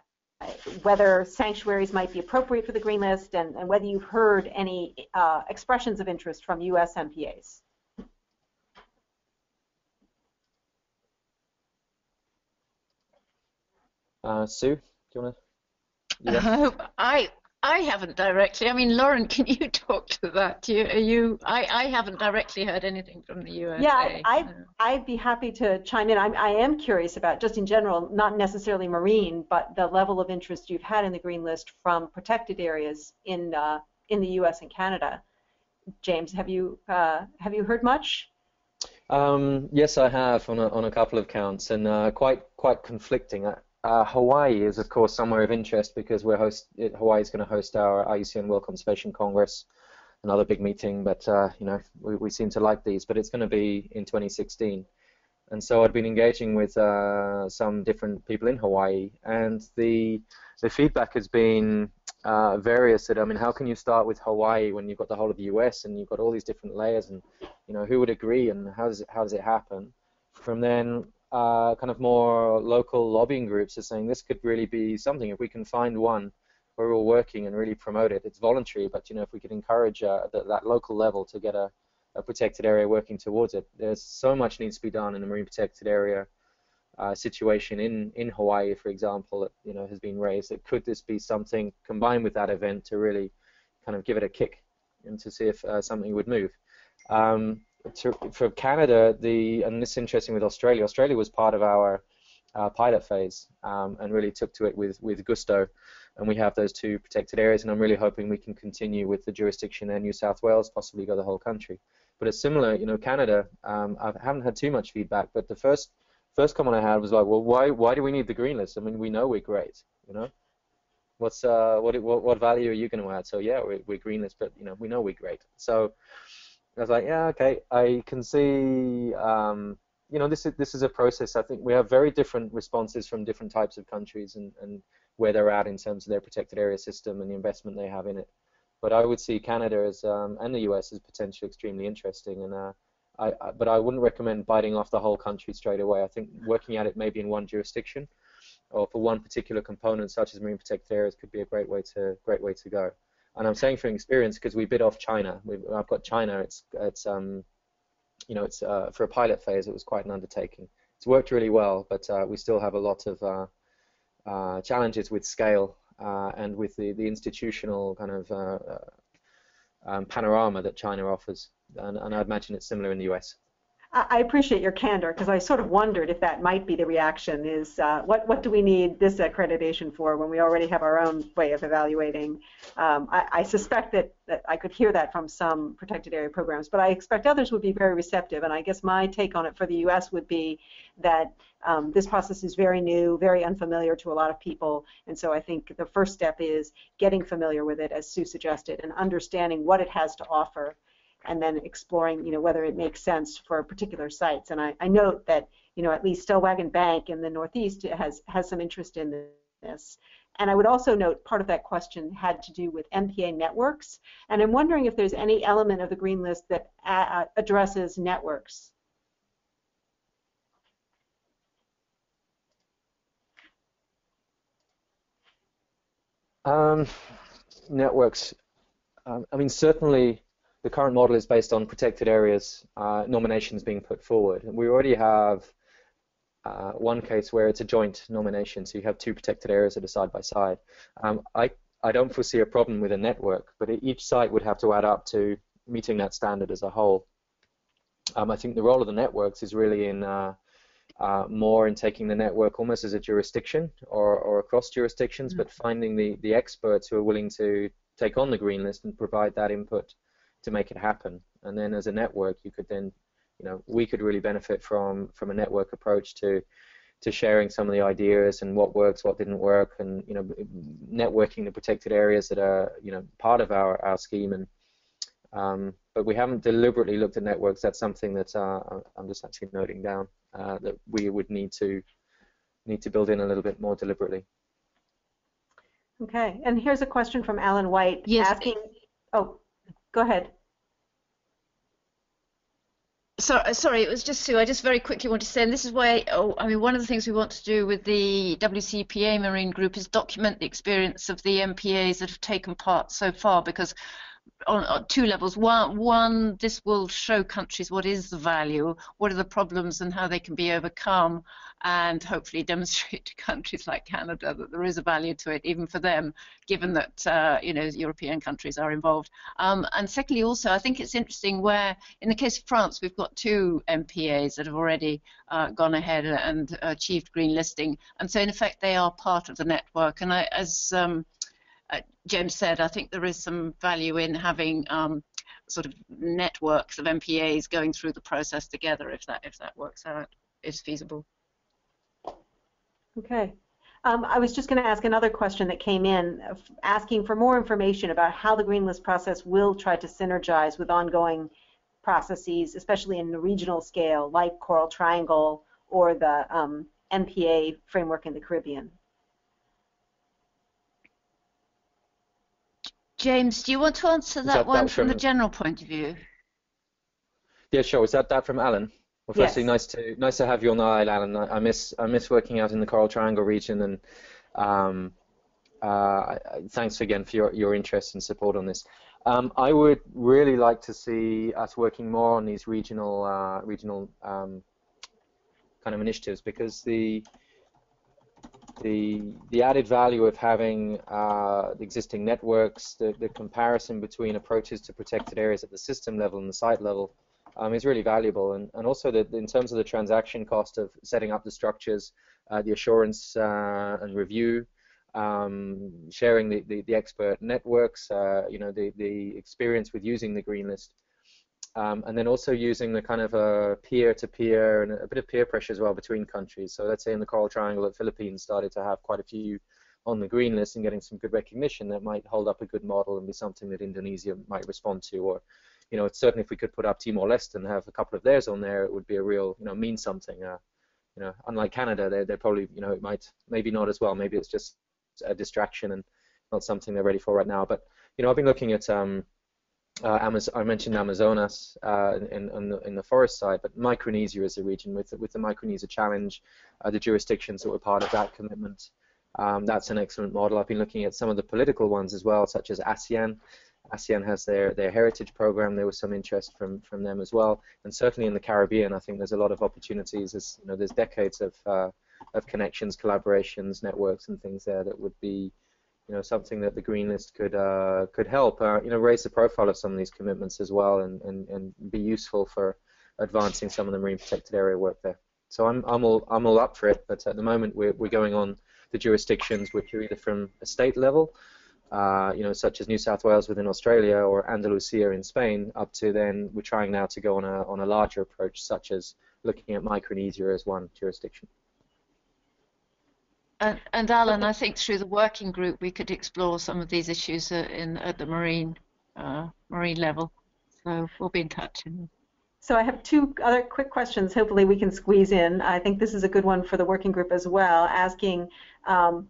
whether sanctuaries might be appropriate for the green list and, and whether you've heard any uh, expressions of interest from U.S. MPAs. Uh, Sue, do you want to? Uh, I I haven't directly. I mean, Lauren, can you (laughs) talk to that? You, you I, I haven't directly heard anything from the USA. Yeah, I, I, I'd be happy to chime in. I'm, I am curious about, just in general, not necessarily marine, but the level of interest you've had in the green list from protected areas in uh, in the U.S. and Canada. James, have you uh, have you heard much? Um, yes, I have on a, on a couple of counts, and uh, quite quite conflicting. Uh, Hawaii is, of course, somewhere of interest because we're host Hawaii is going to host our IUCN World Conservation Congress, another big meeting. But uh, you know, we, we seem to like these. But it's going to be in 2016, and so I've been engaging with uh, some different people in Hawaii, and the the feedback has been uh, various. That I mean, how can you start with Hawaii when you've got the whole of the U.S. and you've got all these different layers, and you know, who would agree, and how does it, how does it happen? From then uh, kind of more local lobbying groups are saying this could really be something if we can find one where we're all working and really promote it. It's voluntary, but you know if we could encourage uh, the, that local level to get a, a, protected area working towards it. There's so much needs to be done in the marine protected area uh, situation in in Hawaii, for example, that you know has been raised. That could this be something combined with that event to really kind of give it a kick and to see if uh, something would move. Um, to, for Canada, the and this is interesting with Australia. Australia was part of our uh, pilot phase um, and really took to it with with gusto. And we have those two protected areas, and I'm really hoping we can continue with the jurisdiction there, New South Wales, possibly go the whole country. But it's similar, you know, Canada. Um, I haven't had too much feedback, but the first first comment I had was like, well, why why do we need the green list? I mean, we know we're great, you know. What's uh what what, what value are you going to add? So yeah, we're, we're green list, but you know we know we're great. So I was like, yeah, okay, I can see. Um, you know, this is this is a process. I think we have very different responses from different types of countries and, and where they're at in terms of their protected area system and the investment they have in it. But I would see Canada as um, and the US as potentially extremely interesting. And uh, I, I, but I wouldn't recommend biting off the whole country straight away. I think working at it maybe in one jurisdiction or for one particular component, such as marine protected areas, could be a great way to great way to go and I'm saying from experience because we bid off China. We've, I've got China. It's it's um, you know, it's uh, for a pilot phase. It was quite an undertaking. It's worked really well, but uh, we still have a lot of uh, uh challenges with scale uh, and with the, the institutional kind of uh, um, panorama that China offers. And, and I imagine it's similar in the US. I appreciate your candor because I sort of wondered if that might be the reaction is uh, what, what do we need this accreditation for when we already have our own way of evaluating. Um, I, I, suspect that, that I could hear that from some protected area programs, but I expect others would be very receptive. And I guess my take on it for the U.S. would be that um, this process is very new, very unfamiliar to a lot of people. And so I think the first step is getting familiar with it, as Sue suggested, and understanding what it has to offer and then exploring, you know, whether it makes sense for particular sites. And I, I note that, you know, at least Stellwagen Bank in the Northeast has has some interest in this. And I would also note part of that question had to do with MPA networks. And I'm wondering if there's any element of the green list that uh, addresses networks. Um, networks. Um, I mean, certainly the current model is based on protected areas uh, nominations being put forward. And we already have uh, one case where it's a joint nomination, so you have two protected areas that are side by side. Um, I I don't foresee a problem with a network, but each site would have to add up to meeting that standard as a whole. Um, I think the role of the networks is really in uh, uh, more in taking the network almost as a jurisdiction or, or across jurisdictions, mm -hmm. but finding the, the experts who are willing to take on the green list and provide that input to make it happen. And then as a network, you could then, you know, we could really benefit from from a network approach to to sharing some of the ideas and what works, what didn't work, and you know, networking the protected areas that are you know part of our our scheme. And um, but we haven't deliberately looked at networks. That's something that uh, I'm just actually noting down uh, that we would need to need to build in a little bit more deliberately. Okay, and here's a question from Alan White yes. asking. Oh, go ahead. So, uh, sorry, it was just Sue. I just very quickly want to say, and this is why, oh, I mean, one of the things we want to do with the WCPA Marine Group is document the experience of the MPAs that have taken part so far, because on, on, two levels. One, one, this will show countries what is the value, what are the problems, and how they can be overcome, and hopefully demonstrate to countries like Canada that there is a value to it, even for them, given that uh, you know European countries are involved. Um, and secondly, also, I think it's interesting where, in the case of France, we've got two MPAs that have already uh, gone ahead and achieved green listing, and so in effect they are part of the network. And I, as um, uh, James said, I think there is some value in having um, sort of networks of MPAs going through the process together if that if that works out, is feasible. Okay. Um, I was just going to ask another question that came in, asking for more information about how the Green List process will try to synergize with ongoing processes, especially in the regional scale, like Coral Triangle or the um, MPA framework in the Caribbean. James, do you want to answer that, that one that from, from, the general point of view? Yeah, sure. Is that that from Alan? Well, firstly, yes. nice to nice to have you on the island, Alan. I, I, miss I miss working out in the Coral Triangle region, and um, uh, thanks again for your, your interest and support on this. Um, I would really like to see us working more on these regional uh, regional um, kind of initiatives because the the the added value of having uh, the existing networks, the, the comparison between approaches to protected areas at the system level and the site level um, is really valuable. And, and also that in terms of the transaction cost of setting up the structures, uh, the assurance uh, and review, um, sharing the, the, the, expert networks, uh, you know, the, the experience with using the green list. Um, and then also using the kind of a peer-to-peer and a bit of peer pressure as well between countries. So let's say in the Coral Triangle, the Philippines started to have quite a few on the green list and getting some good recognition that might hold up a good model and be something that Indonesia might respond to. Or, you know, certainly if we could put up Timor-Leste and have a couple of theirs on there, it would be a real, you know, mean something. Uh, you know, unlike Canada, they're, they're probably, you know, it might maybe not as well. Maybe it's just a distraction and not something they're ready for right now. But you know, I've been looking at um, uh, I mentioned Amazonas uh, in, in, the, in, the, forest side, but Micronesia is a region with, with the Micronesia Challenge, uh, the jurisdictions that were part of that commitment. Um, that's an excellent model. I've been looking at some of the political ones as well, such as ASEAN. ASEAN has their, their heritage program. There was some interest from, from them as well, and certainly in the Caribbean, I think there's a lot of opportunities. As you know, there's decades of uh, of connections, collaborations, networks, and things there that would be you know something that the green list could uh, could help uh, you know raise the profile of some of these commitments as well and, and, and be useful for advancing some of the marine protected area work there. So I'm I'm all I'm all up for it, but at the moment we're we're going on the jurisdictions which are either from a state level, uh, you know, such as New South Wales within Australia or Andalusia in Spain, up to then we're trying now to go on a on a larger approach, such as looking at Micronesia as one jurisdiction. And, and, Alan, I think through the working group we could explore some of these issues in at the marine uh, marine level. So we'll be in touch. So I have two other quick questions. Hopefully we can squeeze in. I think this is a good one for the working group as well. Asking, um,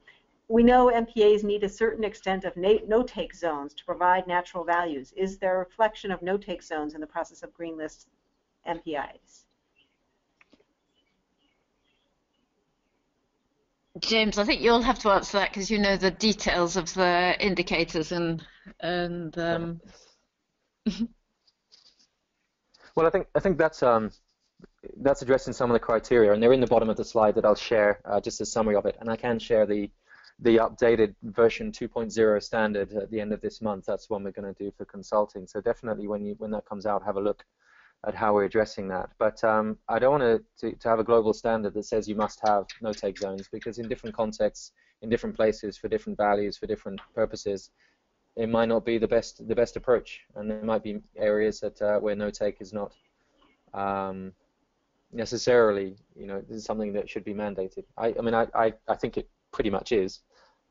we know MPAs need a certain extent of no-take zones to provide natural values. Is there a reflection of no-take zones in the process of green list MPAs? James, I think you'll have to answer that because you know the details of the indicators and and. Um... (laughs) well, I think I think that's um, that's addressing some of the criteria, and they're in the bottom of the slide that I'll share, uh, just a summary of it. And I can share the the updated version 2.0 standard at the end of this month. That's one we're going to do for consulting. So definitely, when you when that comes out, have a look at how we're addressing that. But um, I don't want to, to have a global standard that says you must have no-take zones because in different contexts, in different places, for different values, for different purposes, it might not be the best the best approach, and there might be areas that uh, where no-take is not um, necessarily, you know, this is something that should be mandated. I, I mean, I, I, I think it pretty much is.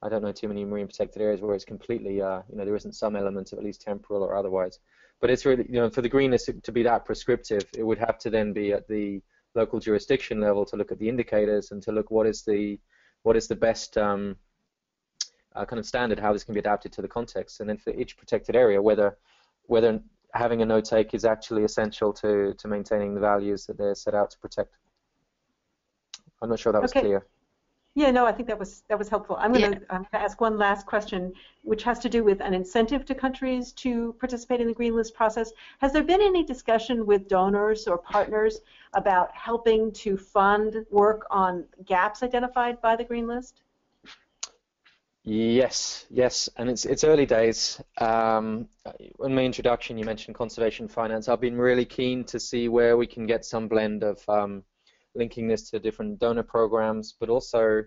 I don't know too many marine protected areas where it's completely, uh, you know, there isn't some element of at least temporal or otherwise. But it's really, you know, for the green list to be that prescriptive, it would have to then be at the local jurisdiction level to look at the indicators and to look what is the what is the best um, uh, kind of standard how this can be adapted to the context, and then for each protected area, whether whether having a no take is actually essential to to maintaining the values that they're set out to protect. I'm not sure that was okay. clear. Yeah, no, I think that was that was helpful. I'm going yeah. to ask one last question, which has to do with an incentive to countries to participate in the Green List process. Has there been any discussion with donors or partners about helping to fund work on gaps identified by the Green List? Yes, yes, and it's it's early days. Um, in my introduction, you mentioned conservation finance. I've been really keen to see where we can get some blend of um, linking this to different donor programs, but also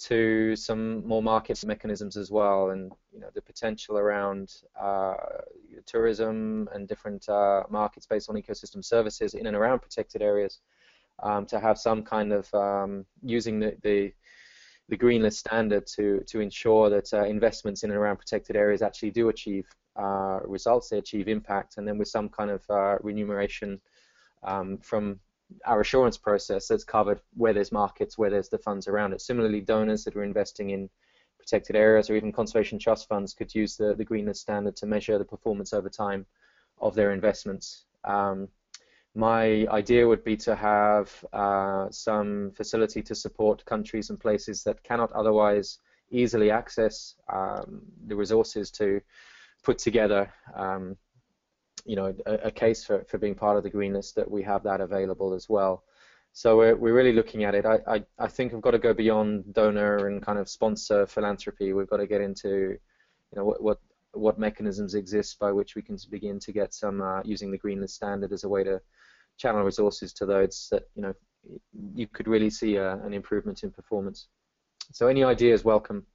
to some more market mechanisms as well, and you know the potential around uh, tourism and different uh, markets based on ecosystem services in and around protected areas um, to have some kind of um, using the, the the green list standard to to ensure that uh, investments in and around protected areas actually do achieve uh, results, they achieve impact, and then with some kind of uh, remuneration um, from our assurance process that's covered where there's markets, where there's the funds around it. Similarly, donors that are investing in protected areas or even conservation trust funds could use the, the green list standard to measure the performance over time of their investments. Um, my idea would be to have uh, some facility to support countries and places that cannot otherwise easily access um, the resources to put together um, you know, a, a, case for, for being part of the green list that we have that available as well. So we're, we're really looking at it. I, I, I think we've got to go beyond donor and kind of sponsor philanthropy. We've got to get into, you know, what, what what mechanisms exist by which we can begin to get some uh, using the green list standard as a way to channel resources to those that you know you could really see a, an improvement in performance. So any idea is welcome,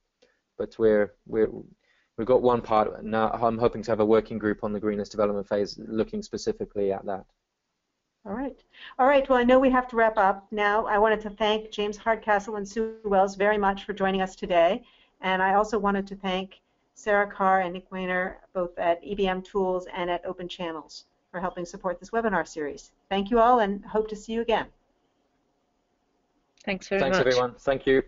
but we're we're we've got one part now. I'm hoping to have a working group on the Green List development phase looking specifically at that. All right. All right. Well, I know we have to wrap up now. I wanted to thank James Hardcastle and Sue Wells very much for joining us today. And I also wanted to thank Sarah Carr and Nick Wehner, both at EBM Tools and at Open Channels, for helping support this webinar series. Thank you all and hope to see you again. Thanks very Thanks, much. Thanks, everyone. Thank you.